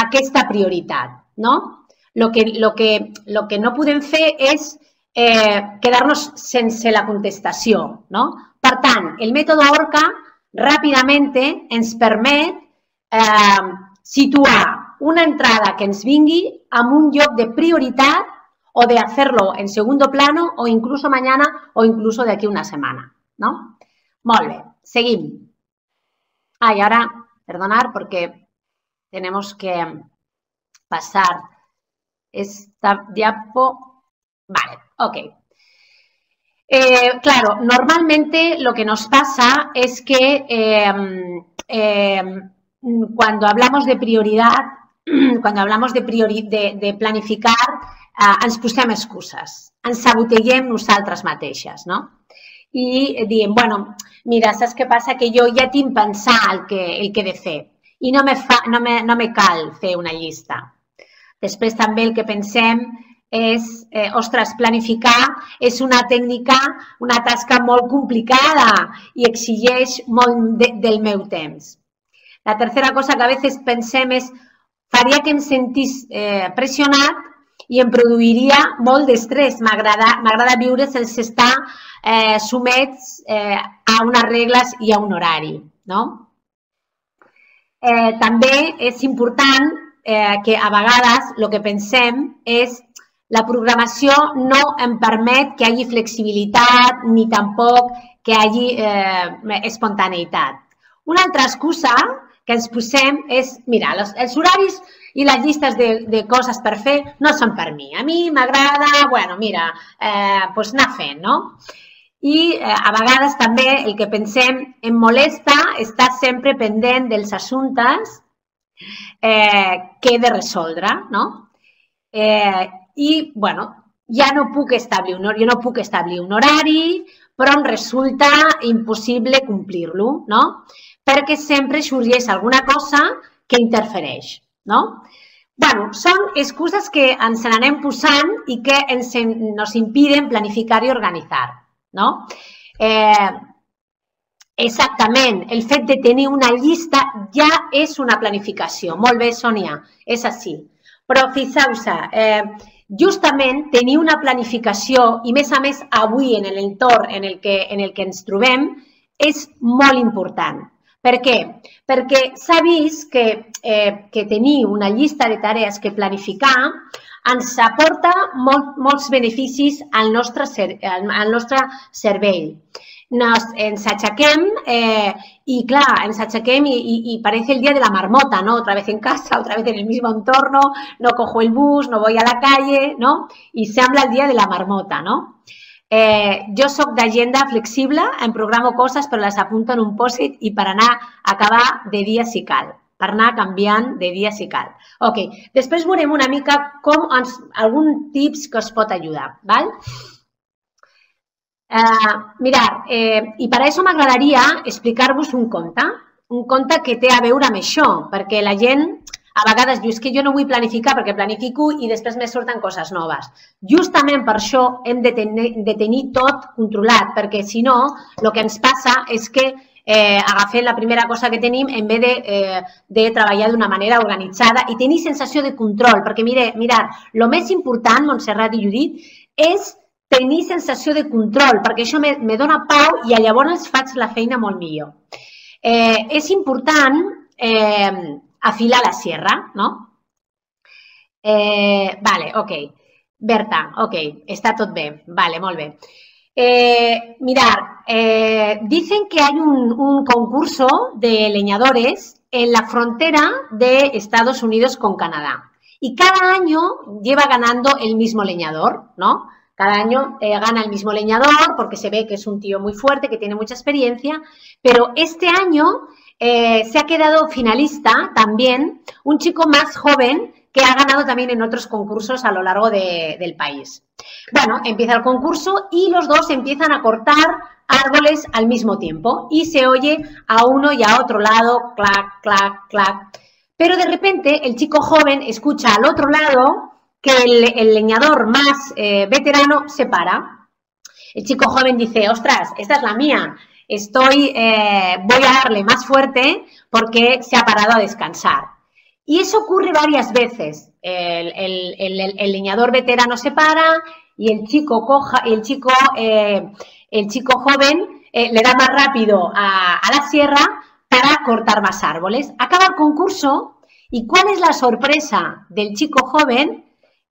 Speaker 2: aquesta prioritat? No? Lo que, lo que, lo que no podem fer és eh, quedar-nos sense la contestació. No? Per el mètode ORCA ràpidament ens permet eh, situar una entrada que ens vingui amb un lloc de prioritat o de hacerlo en segundo plano o incluso mañana o incluso de aquí una setmana. ¿no? Molt bé. Ah, y ahora, perdonar porque tenemos que pasar esta diapo. Vale, ok. Eh, claro, normalmente lo que nos pasa es que em, em, cuando hablamos de prioridad, (clears throat) cuando hablamos de, priori de, de planificar, eh, ens posem excuses, ens saboteiem nosaltres mateixes, no? I diem, bueno, mira, saps què passa? Que jo ja tinc pensar el que, el que he de no me, fa, no, me, no me cal una llista. Després també el que pensem és, eh, ostres, planificar és una tècnica, una tasca molt complicada i exigeix molt de, del meu temps. La tercera cosa que a vegades pensem és, faria que em sentís eh, pressionat i em produiria molt d'estrès. M'agrada viure sense estar eh, sumets eh, a unes regles i a un horari. No? Eh, també és important eh, que a vegades el que pensem és la programació no em permet que hi hagi flexibilitat ni tampoc que hi hagi eh, espontaneïtat. Una altra excusa que ens posem és, mira, els, els horaris i les llistes de, de coses per fer no són per mi. A mi m'agrada, bueno, mira, eh, pues anar fent, no? I eh, a vegades també el que pensem em molesta estar sempre pendent dels assumptes eh, que he de resoldre, no? Eh, I, bueno, ja no puc establir un, jo no puc establir un horari, però em resulta impossible complir-lo, no? Perquè sempre sorgeix alguna cosa que interfereix, no? bueno, són excuses que ens n'anem posant i que ens, nos impiden planificar i organitzar, no? Eh, exactament, el fet de tenir una llista ja és una planificació. Molt bé, Sònia, és així. Però fixeu-vos, eh, justament tenir una planificació i més a més avui en l'entorn en, el que, en el que ens trobem és molt important. Per què? Perquè s'ha vist que, eh, que tenir una llista de tarees que planificar ens aporta molt, molts beneficis al nostre, al nostre cervell nos, ens aixequem eh, i, clar, ens aixequem i, i, i parece el dia de la marmota, ¿no? Otra vez en casa, (laughs) otra vez en el mismo entorno, no cojo el bus, no voy a la calle, ¿no? I sembla el dia de la marmota, ¿no? Eh, jo sóc d'agenda flexible, em programo coses però les apunto en un pòsit i per anar a acabar de dia si cal, per anar canviant de dia si cal. Ok, després veurem una mica com ens, algun tips que us pot ajudar. Val? Eh, mirar, eh, i per això m'agradaria explicar-vos un conte, un conte que té a veure amb això, perquè la gent a vegades diu que jo no vull planificar perquè planifico i després me surten coses noves. Justament per això hem de tenir, de tenir tot controlat, perquè si no, el que ens passa és que eh, agafem la primera cosa que tenim en vez de, eh, de treballar d'una manera organitzada i tenir sensació de control, perquè mire, mirar, el més important, Montserrat i Judit, és tenir sensació de control, perquè això me, me dona pau i llavors faig la feina molt millor. Eh, és important eh, afilar la sierra, no? Eh, vale, ok. Berta, ok, està tot bé. Vale, molt bé. Eh, mirar, dicen que hay un, un concurso de leñadores en la frontera de Estados Unidos con Canadá. Y cada año lleva ganando el mismo leñador, ¿no? Cada año eh, gana el mismo leñador porque se ve que es un tío muy fuerte, que tiene mucha experiencia, pero este año eh, se ha quedado finalista también un chico más joven que ha ganado también en otros concursos a lo largo de, del país. Bueno, empieza el concurso y los dos empiezan a cortar árboles al mismo tiempo y se oye a uno y a otro lado, clac, clac, clac. Pero de repente el chico joven escucha al otro lado que el, leñador más eh, veterano se para. El chico joven dice, ostras, esta es la mía, estoy, eh, voy a darle más fuerte porque se ha parado a descansar. Y eso ocurre varias veces. El, leñador veterano se para y el chico coja, el chico, eh, el chico joven le da más rápido a, a la sierra para cortar más árboles. Acaba el concurso y ¿cuál es la sorpresa del chico joven?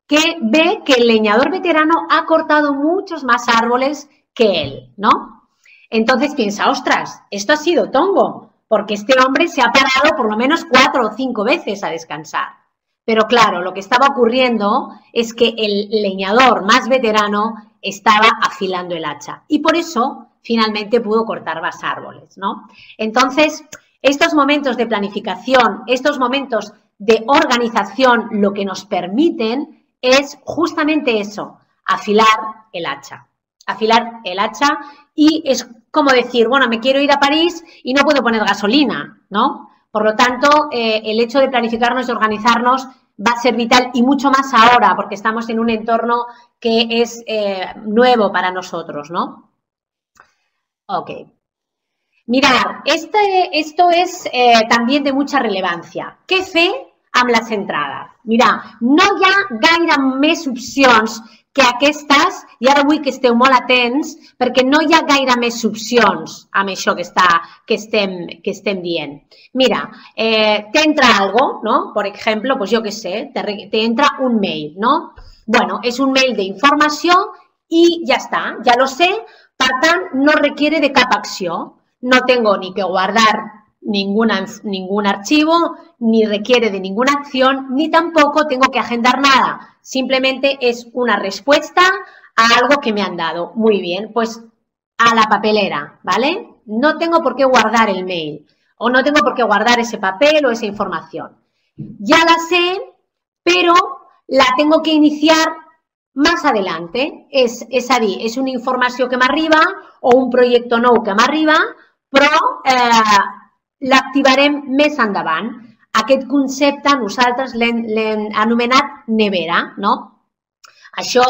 Speaker 2: Que ve que el leñador veterano ha cortado muchos más árboles que él, ¿no? Entonces piensa, ostras, esto ha sido tongo, porque este hombre se ha parado por lo menos cuatro o cinco veces a descansar. Pero claro, lo que estaba ocurriendo es que el leñador más veterano estaba afilando el hacha y por eso finalmente pudo cortar más árboles, ¿no? Entonces, estos momentos de planificación, estos momentos de organización, lo que nos permiten es justamente eso, afilar el hacha. Afilar el hacha y es como decir, bueno, me quiero ir a París y no puedo poner gasolina, ¿no? Por lo tanto, eh, el hecho de planificarnos y organizarnos va a ser vital y mucho más ahora, porque estamos en un entorno que es eh, nuevo para nosotros, ¿no? Ok. Mirar, este, esto es eh, también de mucha relevancia. ¿Qué fe amb la centrada. Mira, no hi ha gaire més opcions que aquestes, i ara vull que esteu molt atents, perquè no hi ha gaire més opcions amb això que, està, que, estem, que estem dient. Mira, eh, te entra algo, ¿no? Por ejemplo, pues yo qué sé, te, te entra un mail, ¿no? Bueno, es un mail de informació i ja està, ja lo sé, per tant, no requiere de cap acció. No tengo ni que guardar ninguna, ningún archivo, ni requiere de ninguna acción, ni tampoco tengo que agendar nada. Simplemente es una respuesta a algo que me han dado. Muy bien, pues a la papelera, ¿vale? No tengo por qué guardar el mail o no tengo por qué guardar ese papel o esa información. ya la sé, pero la tengo que iniciar más adelante. A dir, és una informació que m'arriba o un projecte nou que m'arriba, però eh, l'activarem més endavant. Aquest concepte nosaltres l'hem anomenat nevera, no? Això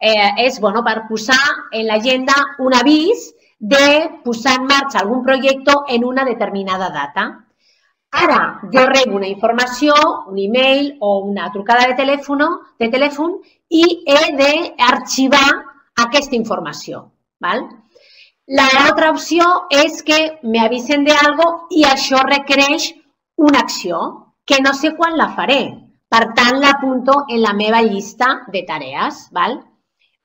Speaker 2: eh, és bueno, per posar en l'agenda un avís de posar en marxa algun projecte en una determinada data. Ara jo rebo una informació, un e-mail o una trucada de telèfon, de telèfon i he d'arxivar aquesta informació. Val? La altra opció és que m'avisen d'algo i això requereix una acció que no sé quan la faré. Per tant, l'apunto en la meva llista de tarees. Val?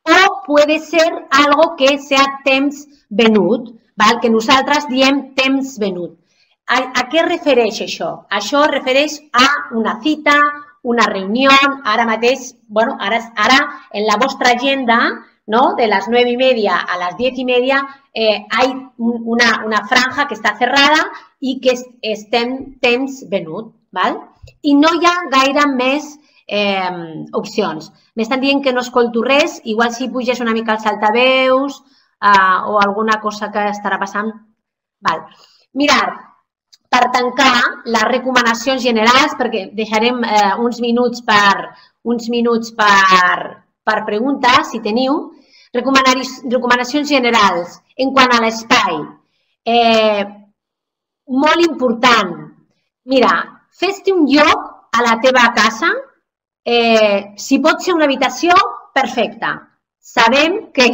Speaker 2: O puede ser algo que sea temps venut, val? que nosaltres diem temps venut. A, a què refereix això? Això refereix a una cita, una reunió, ara mateix, bueno, ara, ara en la vostra agenda, ¿no? de las nueve y media a las diez y media, eh, hay una, una franja que està cerrada i que estem temps venut. Val? I no hi ha gaire més eh, opcions. M'estan dient que no escolto res, igual si puges una mica als altaveus eh, o alguna cosa que estarà passant. Val. Mirar, per tancar les recomanacions generals, perquè deixarem eh, uns minuts per uns minuts per, per preguntes, si teniu, recomanacions generals en quant a l'espai. Eh, molt important. Mira, fes-te un lloc a la teva casa, eh, si pot ser una habitació, perfecta. Sabem que,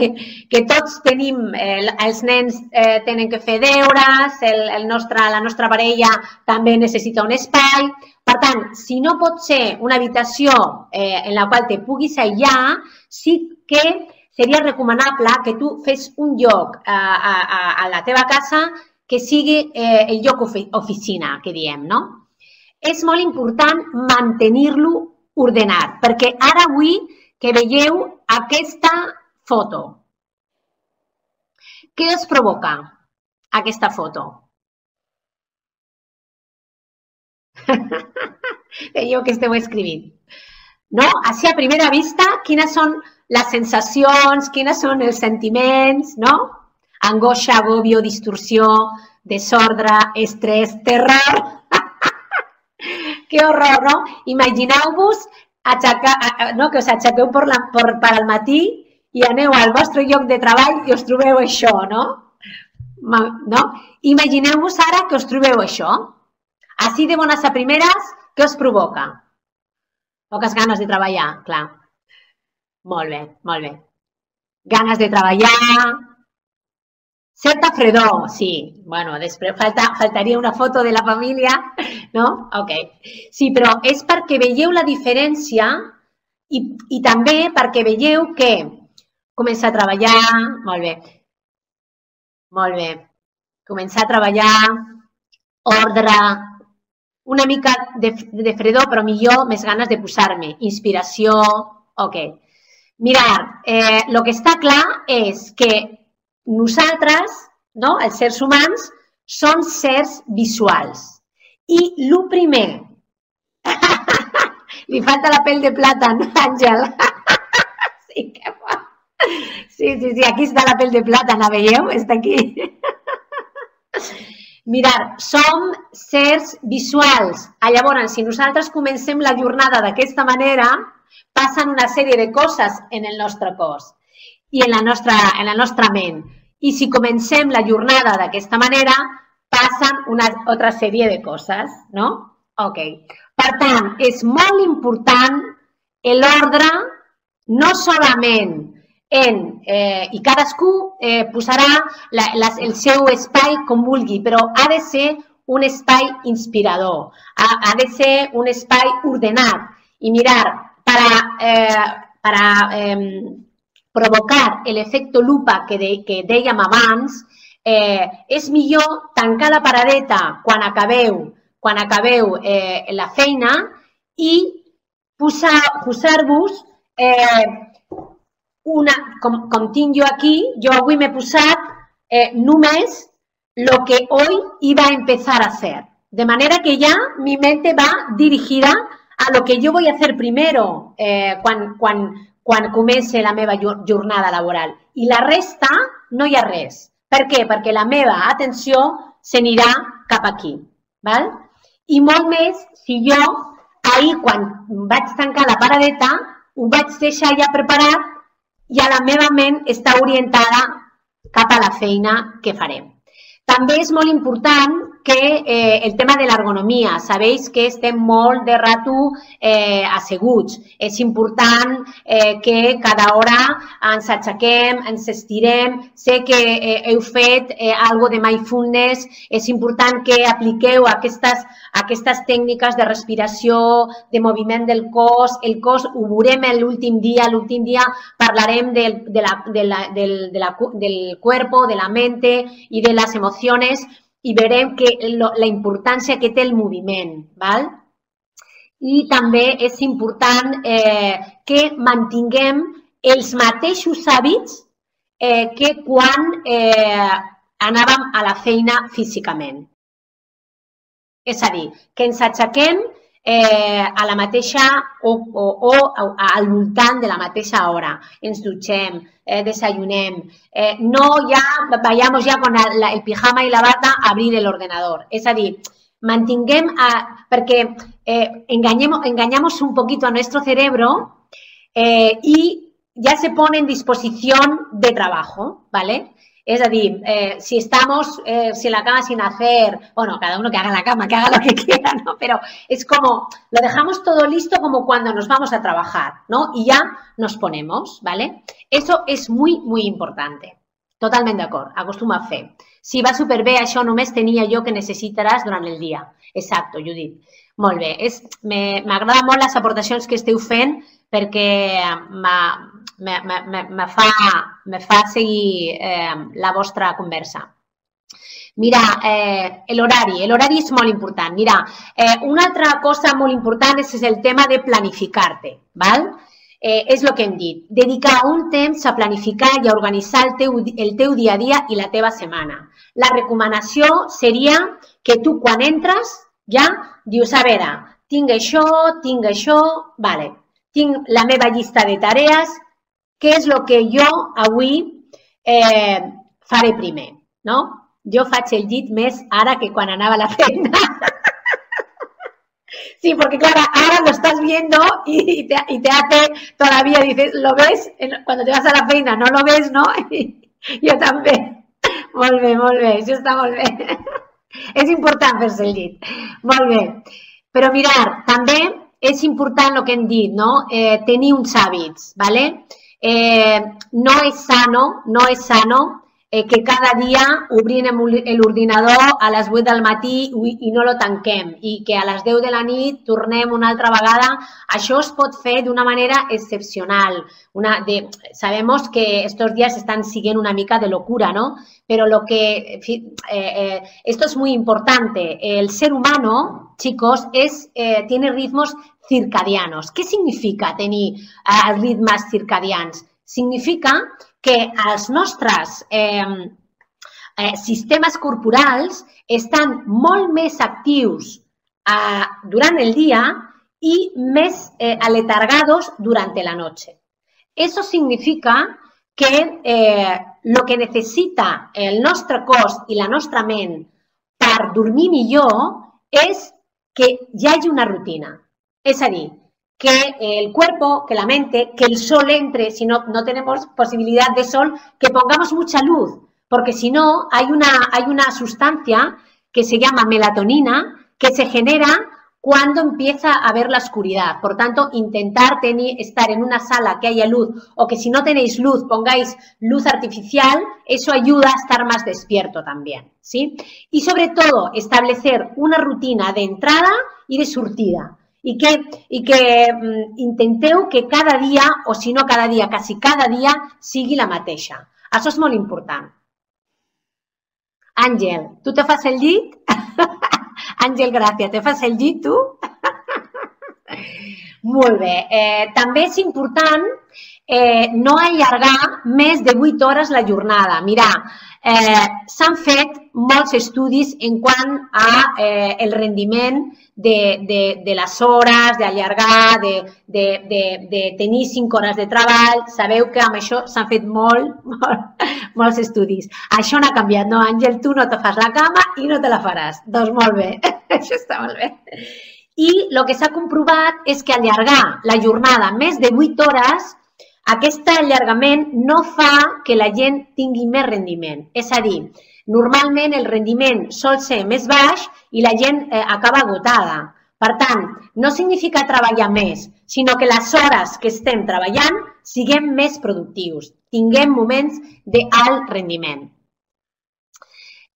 Speaker 2: que tots tenim, eh, els nens eh, tenen que fer deures, el, el nostre, la nostra parella també necessita un espai. Per tant, si no pot ser una habitació eh, en la qual te puguis aïllar, sí que seria recomanable que tu fes un lloc a, a, a la teva casa que sigui eh, el lloc ofi oficina, que diem, no? És molt important mantenir-lo ordenat, perquè ara vull que veieu aquesta foto. Què us provoca aquesta foto? (laughs) (laughs) Veieu que esteu escrivint. No? Així a primera vista, quines són les sensacions, quines són els sentiments, no? Angoixa, agobio, distorsió, desordre, estrès, terror. (laughs) que horror, no? Imagineu-vos no? que us aixequeu per, la, per, per al matí i aneu al vostre lloc de treball i us trobeu això, no? no? Imagineu-vos ara que us trobeu això. Així de bones a primeres, què us provoca? Poques ganes de treballar, clar. Molt bé, molt bé. Ganes de treballar, Certa fredor, sí. Bueno, després falta, faltaria una foto de la família, no? Ok. Sí, però és perquè veieu la diferència i, i també perquè veieu que comença a treballar, molt bé, molt bé, començar a treballar, ordre, una mica de, de fredor, però millor més ganes de posar-me, inspiració, ok. Mirar, eh, que està clar és que nosaltres, no? els sers humans, són sers visuals. I el primer... (laughs) Li falta la pell de plàtan, Àngel. (laughs) sí, que bo. Sí, sí, sí, aquí està la pell de plàtan, la veieu? Està aquí. (laughs) Mirar, som sers visuals. Ah, llavors, si nosaltres comencem la jornada d'aquesta manera, passen una sèrie de coses en el nostre cos i en la nostra, en la nostra ment. I si comencem la jornada d'aquesta manera, passen una altra sèrie de coses, no? Ok. Per tant, és molt important l'ordre no solament en, eh, i cadascú eh, posarà la, la, el seu espai com vulgui, però ha de ser un espai inspirador, ha, ha de ser un espai ordenat. I mirar, para, eh, para eh, provocar l'efecte lupa que, de, que dèiem abans, eh, és millor tancar la paradeta quan acabeu, quan acabeu eh, la feina i posar-vos posar eh, una, com, com tinc jo aquí, jo avui m'he posat eh, només lo que hoy iba a empezar a hacer. De manera que ya mi mente va dirigida a lo que yo voy a hacer primero eh, quan, quan, quan comenci la meva jornada laboral. I la resta no hi ha res. Per què? Perquè la meva atenció s'anirà cap aquí. Val? I molt més si jo ahir, quan vaig tancar la paradeta, ho vaig deixar ja preparat i a la meva ment està orientada cap a la feina que farem. També és molt important que eh, el tema de l'ergonomia. Sabeu que estem molt de rato eh, asseguts. És important eh, que cada hora ens aixequem, ens estirem. Sé que eh, heu fet eh, algo de mindfulness. És important que apliqueu aquestes, aquestes tècniques de respiració, de moviment del cos. El cos ho veurem l'últim dia. L'últim dia parlarem del, de la, de la, del, de la, del cuerpo, de la mente i de les emocions i veurem que la importància que té el moviment. Val? I també és important eh, que mantinguem els mateixos hàbits eh, que quan eh, anàvem a la feina físicament. És a dir, que ens aixequem eh, a la mateixa o, al voltant de la mateixa hora. Ens dutxem, eh, desayunem. Eh, no ya vayamos ya con el, pijama y la bata a abrir el ordenador. És a dir, mantinguem, a, perquè eh, engañemos, engañamos un poquito a nuestro cerebro y ya se pone en disposición de trabajo, ¿vale? Es decir, eh, si estamos, eh, la cama sin hacer, bueno, cada uno que haga la cama, que haga lo que (laughs) quiera, ¿no? Pero es como, lo dejamos todo listo como cuando nos vamos a trabajar, ¿no? Y ya nos ponemos, ¿vale? Eso és muy, muy importante. Totalment d'acord, acostuma a fer. Si va superbé, això només tenia jo que necessitaràs durant el dia. Exacto, Judit. Molt bé. M'agrada molt les aportacions que esteu fent perquè me, me, me, fa, me fa seguir eh, la vostra conversa. Mira, eh, l'horari, l'horari és molt important. Mira, eh, una altra cosa molt important és, és el tema de planificar-te, val? Eh, és el que hem dit, dedicar un temps a planificar i a organitzar el teu, el teu dia a dia i la teva setmana. La recomanació seria que tu quan entres ja dius, a veure, tinc això, tinc això, vale, tinc la meva llista de tarees, què és el que jo avui eh, faré primer, no? Jo faig el llit més ara que quan anava a la feina. (laughs) Sí, porque claro, ahora lo estás viendo y te, y te hace todavía, dices, ¿lo ves? Cuando te vas a la feina, no lo ves, ¿no? jo també. Molt bé, molt bé, això està molt bé. És el llit. Molt bé. Però mirar, també és important el que hem dit, no? Eh, tenir uns hàbits, ¿vale? Eh, no és sano, no és sano eh, que cada dia obrim l'ordinador a les 8 del matí i no lo tanquem i que a les 10 de la nit tornem una altra vegada. Això es pot fer d'una manera excepcional. Una de, sabemos que estos días están siguiendo una mica de locura, ¿no? Pero lo que, eh, eh, esto es muy importante. El ser humano, chicos, es, eh, tiene ritmos circadianos. Què significa tenir eh, ritmes circadians? Significa que els nostres eh, eh, sistemes corporals estan molt més actius eh, durant el dia i més eh, aletargados durant la noche. Eso significa que eh, lo que necessita el nostre cos i la nostra ment per dormir millor és que hi hagi una rutina. Es decir, que el cuerpo, que la mente, que el sol entre, si no, no tenemos posibilidad de sol, que pongamos mucha luz, porque si no, hay una, hay una sustancia que se llama melatonina que se genera cuando empieza a haber la oscuridad. Por tanto, intentar estar en una sala que haya luz o que si no tenéis luz pongáis luz artificial, eso ayuda a estar más despierto también. ¿sí? Y sobre todo, establecer una rutina de entrada y de surtida i que, i que mm, intenteu que cada dia, o si no cada dia, quasi cada dia, sigui la mateixa. Això és molt important. Àngel, tu te fas el llit? (laughs) Àngel, gràcies. Te fas el llit, tu? (laughs) molt bé. Eh, també és important eh, no allargar més de 8 hores la jornada. Mira, eh, s'han fet molts estudis en quant a eh, el rendiment de, de, de les hores, d'allargar, de, de, de, de tenir 5 hores de treball. Sabeu que amb això s'han fet molt, molt, molts estudis. Això no ha canviat, no, Àngel? Tu no te fas la cama i no te la faràs. Doncs molt bé, (laughs) això està molt bé. I el que s'ha comprovat és que allargar la jornada més de 8 hores aquest allargament no fa que la gent tingui més rendiment. És a dir, normalment el rendiment sol ser més baix i la gent eh, acaba agotada. Per tant, no significa treballar més, sinó que les hores que estem treballant siguem més productius, tinguem moments d'alt rendiment.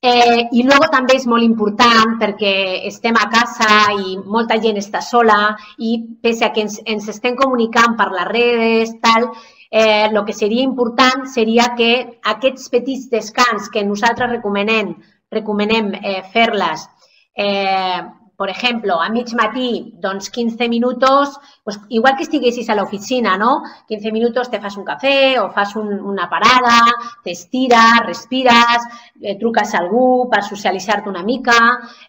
Speaker 2: Eh, I luego també és molt important perquè estem a casa i molta gent està sola i pese a que ens, ens estem comunicant per les redes, tal, eh, el que seria important seria que aquests petits descans que nosaltres recomanem, recomanem eh, fer-les eh, por ejemplo, a mig matí, doncs 15 minutos, pues igual que estiguessis a l'oficina, no? 15 minutos te fas un cafè o fas un, una parada, t'estires, respires, eh, truques a algú per socialitzar-te una mica,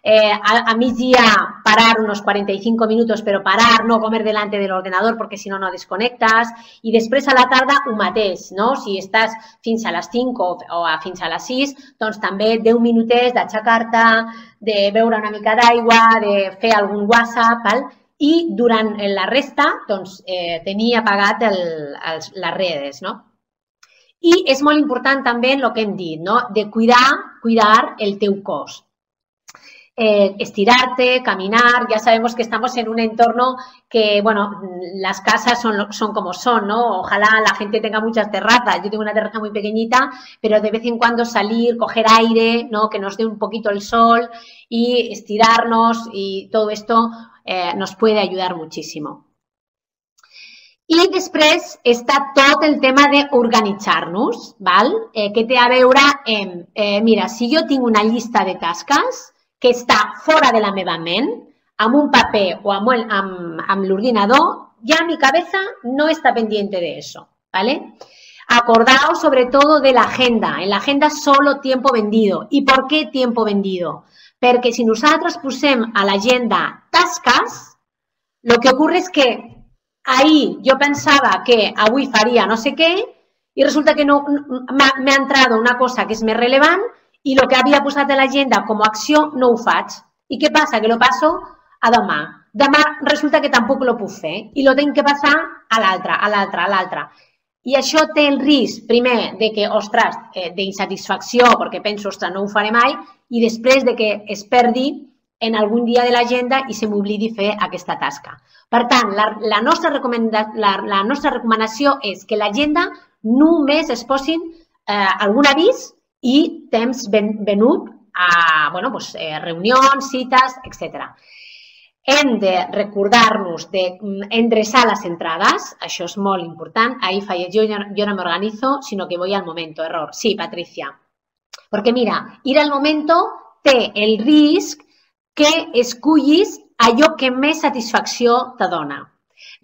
Speaker 2: eh, a, a migdia parar unos 45 minutos, però parar, no comer delante del ordenador perquè si no no desconnectes, i després a la tarda ho mateix, no? Si estàs fins a les 5 o, o a, fins a les 6, doncs també 10 minutets d'aixecar-te, de beure una mica d'aigua, de fer algun WhatsApp, val? I durant la resta doncs, eh, les redes. No? I és molt important també el que hem dit, no? de cuidar, cuidar el teu cos eh, estirarte, caminar. Ya sabemos que estamos en un entorno que, bueno, las casas son, son como son, ¿no? Ojalá la gente tenga muchas terrazas. Yo tengo una terraza muy pequeñita, pero de vez en cuando salir, coger aire, ¿no? Que nos dé un poquito el sol y estirarnos y todo esto eh, nos puede ayudar muchísimo. I després està tot el tema d'organitzar-nos, val? Eh, que té a veure amb, mira, si jo tinc una llista de tasques, que està fora de la meva ment, amb un paper o amb, amb, amb l'ordinador, ya mi cabeza no está pendiente de eso, ¿vale? Acordaos sobre todo de la agenda. En la agenda solo tiempo vendido. ¿Y por qué tiempo vendido? Perquè si nosaltres posem a l'agenda tasques, lo que ocurre és que ahí yo pensaba que avui faria no sé què i resulta que no m'ha entrat una cosa que és més relevant i el que havia posat a l'agenda com a acció no ho faig. I què passa? Que lo passo a demà. Demà resulta que tampoc lo puc fer i lo tinc que passar a l'altre, a l'altre, a l'altre. I això té el risc, primer, de que, ostres, eh, d'insatisfacció, perquè penso, ostres, no ho faré mai, i després de que es perdi en algun dia de l'agenda i se m'oblidi fer aquesta tasca. Per tant, la, la, nostra la, la nostra recomanació és que l'agenda només es posin eh, algun avís i temps ven, venut a bueno, pues, eh, reunions, cites, etc. Hem de recordar-nos d'endreçar mm, les entrades, això és molt important. Ahí falla, jo, jo no m'organizo, sinó que voy al momento. Error. Sí, Patricia. Perquè mira, ir al momento té el risc que escullis allò que més satisfacció te dona.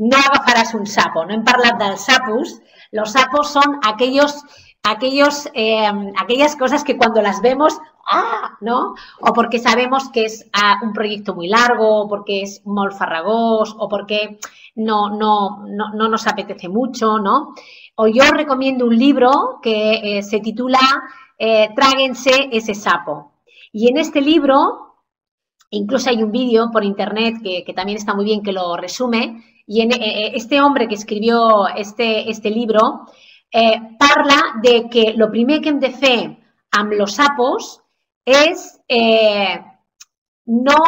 Speaker 2: No agafaràs un sapo. No hem parlat dels sapos. Los sapos són aquellos aquellos, eh, aquellas cosas que cuando las vemos, ¡ah! ¿no? O porque sabemos que es ah, un proyecto muy largo, o porque es muy farragós, o porque no, no, no, no, nos apetece mucho, ¿no? O yo recomiendo un libro que eh, se titula eh, Tráguense ese sapo. Y en este libro, incluso hay un vídeo por internet que, que, también está muy bien que lo resume, y en, este hombre que escribió este, este libro, eh, parla de que el primer que hem de fer amb els sapos és eh, no,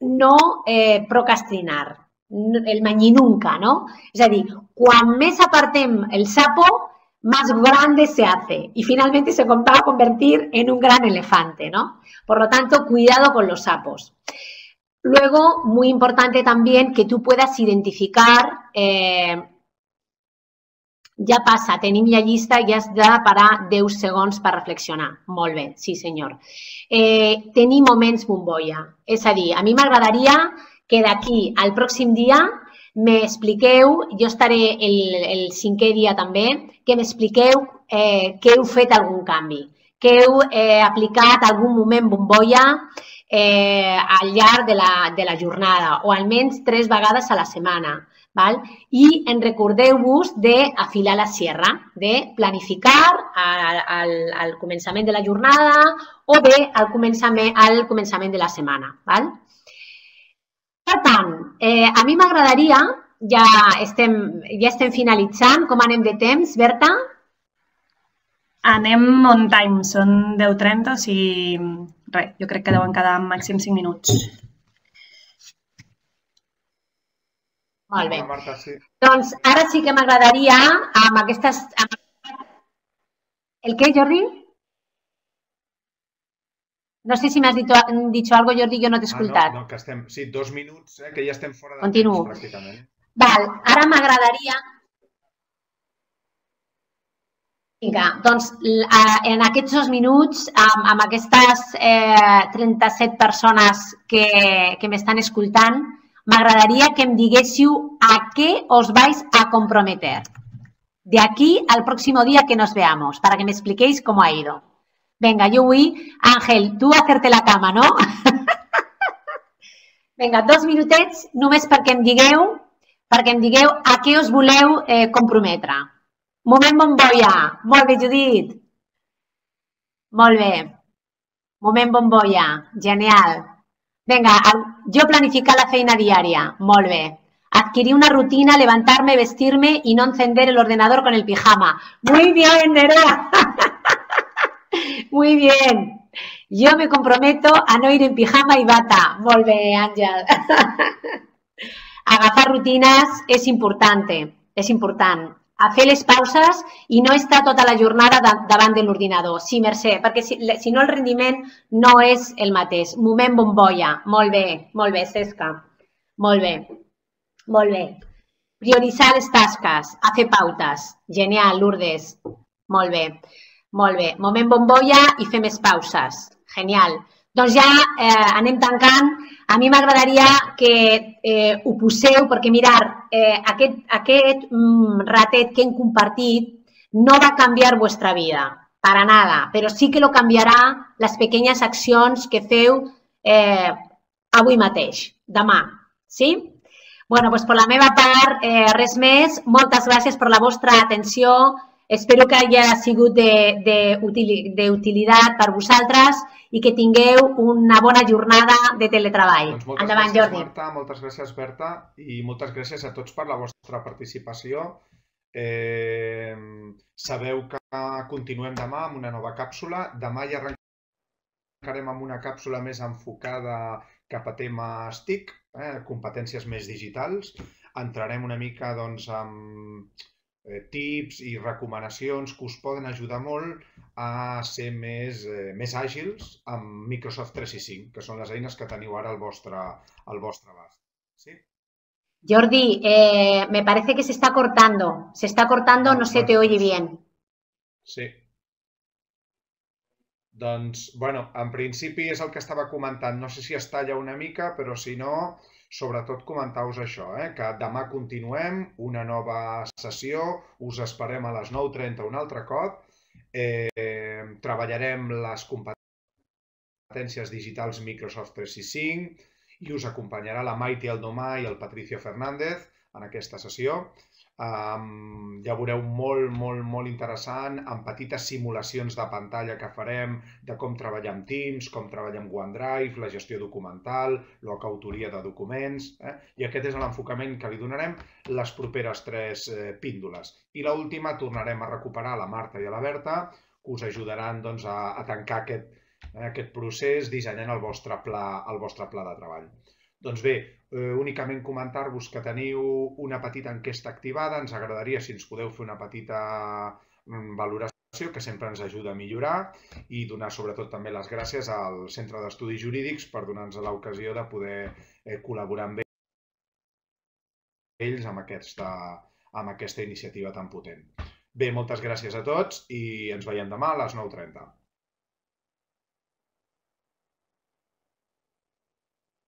Speaker 2: no eh, procrastinar, el mañinunca, ¿no? És a dir, quan més el sapo, más grande se hace y finalmente se va a convertir en un gran elefante, ¿no? Por lo tanto, cuidado con los sapos. Luego, muy importante también que tú puedas identificar eh, ja passa, tenim la llista i has de parar 10 segons per reflexionar. Molt bé, sí senyor. Eh, tenir moments bombolla. És a dir, a mi m'agradaria que d'aquí al pròxim dia m'expliqueu, jo estaré el, el cinquè dia també, que m'expliqueu eh, que heu fet algun canvi, que heu eh, aplicat algun moment bombolla eh, al llarg de la, de la jornada o almenys tres vegades a la setmana. Val? I en recordeu-vos d'afilar la sierra, de planificar al, al, al començament de la jornada o bé al començament, al començament de la setmana. Val? Per tant, eh, a mi m'agradaria, ja estem, ja estem finalitzant, com anem de temps, Berta?
Speaker 3: Anem on time, són 10.30, o sigui, res, jo crec que deuen quedar màxim 5 minuts.
Speaker 2: Molt bé.
Speaker 1: Marta, sí.
Speaker 2: Doncs ara sí que m'agradaria, amb aquestes... Amb... El què, Jordi? No sé si m'has dit, dit algo, Jordi, jo no t'he escoltat.
Speaker 1: Ah, no, no, que estem, sí, dos minuts, eh, que ja estem fora de
Speaker 2: Continuo.
Speaker 1: temps, pràcticament.
Speaker 2: Val, ara m'agradaria... Vinga, doncs en aquests dos minuts, amb, amb aquestes eh, 37 persones que, que m'estan escoltant, m'agradaria que em diguéssiu a què us vais a comprometer. De aquí al próximo día que nos veamos, para que me expliquéis cómo ha ido. Venga, voy. Ángel, tú hacerte la cama, no? (laughs) Vinga, dos minutets només perquè em digueu, perquè em digueu a què us voleu eh, comprometre. Moment bombolla. Molt bé, Judit. Molt bé. Moment bombolla. Genial. Vinga, jo planificar la feina diària. Molt bé. Adquirir una rutina, levantarme, vestirme y no encender el ordenador con el pijama. Muy bien, Nerea. (laughs) Muy bien. Yo me comprometo a no ir en pijama y bata. Molt bé, Àngel. (laughs) Agafar rutines és important, és important. A fer les pauses i no estar tota la jornada davant de l'ordinador. Sí, Mercè, perquè si, si no el rendiment no és el mateix. Moment bombolla. Molt bé, molt bé, Cesca. Molt bé, molt bé. Prioritzar les tasques, a fer pautes. Genial, Lourdes. Molt bé. Molt bé. Moment bombolla i fer més pauses. Genial. Doncs ja eh, anem tancant. A mi m'agradaria que eh, ho poseu, perquè mirar, eh, aquest, aquest mm, ratet que hem compartit no va canviar vostra vida, para nada, però sí que lo canviarà les pequeñas accions que feu eh, avui mateix, demà. Sí? bueno, doncs per la meva part, eh, res més. Moltes gràcies per la vostra atenció. Espero que hagi sigut d'utilitat per vosaltres i que tingueu una bona jornada de teletreball.
Speaker 1: Doncs moltes
Speaker 2: Endavant,
Speaker 1: gràcies,
Speaker 2: Jordi.
Speaker 1: Marta, moltes gràcies, Berta, i moltes gràcies a tots per la vostra participació. Eh, sabeu que continuem demà amb una nova càpsula. Demà ja arrencarem amb una càpsula més enfocada cap a temes TIC, eh, competències més digitals. Entrarem una mica doncs, amb tips i recomanacions que us poden ajudar molt a ser més, eh, més àgils amb Microsoft 365, que són les eines que teniu ara al vostre, al vostre abast. ¿Sí?
Speaker 2: Jordi, eh, me parece que se está cortando. Se está cortando, no se te oye bien.
Speaker 1: Sí. Doncs, bueno, en principi és el que estava comentant. No sé si es talla una mica, però si no, sobretot comentar-vos això, eh? que demà continuem, una nova sessió, us esperem a les 9.30 un altre cop, eh, treballarem les competències digitals Microsoft 365 i us acompanyarà la Maite Aldomà i el Patricio Fernández en aquesta sessió. Um, ja veureu molt, molt, molt interessant, amb petites simulacions de pantalla que farem de com treballar amb Teams, com treballar amb OneDrive, la gestió documental, la coautoria de documents, eh? i aquest és l'enfocament que li donarem les properes tres eh, píndoles. I l última tornarem a recuperar la Marta i a la Berta, que us ajudaran doncs, a, a tancar aquest, eh, aquest procés dissenyant el vostre pla, el vostre pla de treball. Doncs bé, eh, únicament comentar-vos que teniu una petita enquesta activada. Ens agradaria si ens podeu fer una petita mm, valoració que sempre ens ajuda a millorar i donar sobretot també les gràcies al Centre d'Estudis Jurídics per donar-nos l'ocasió de poder eh, col·laborar amb ells amb aquesta, amb aquesta iniciativa tan potent. Bé, moltes gràcies a tots i ens veiem demà a les 9.30.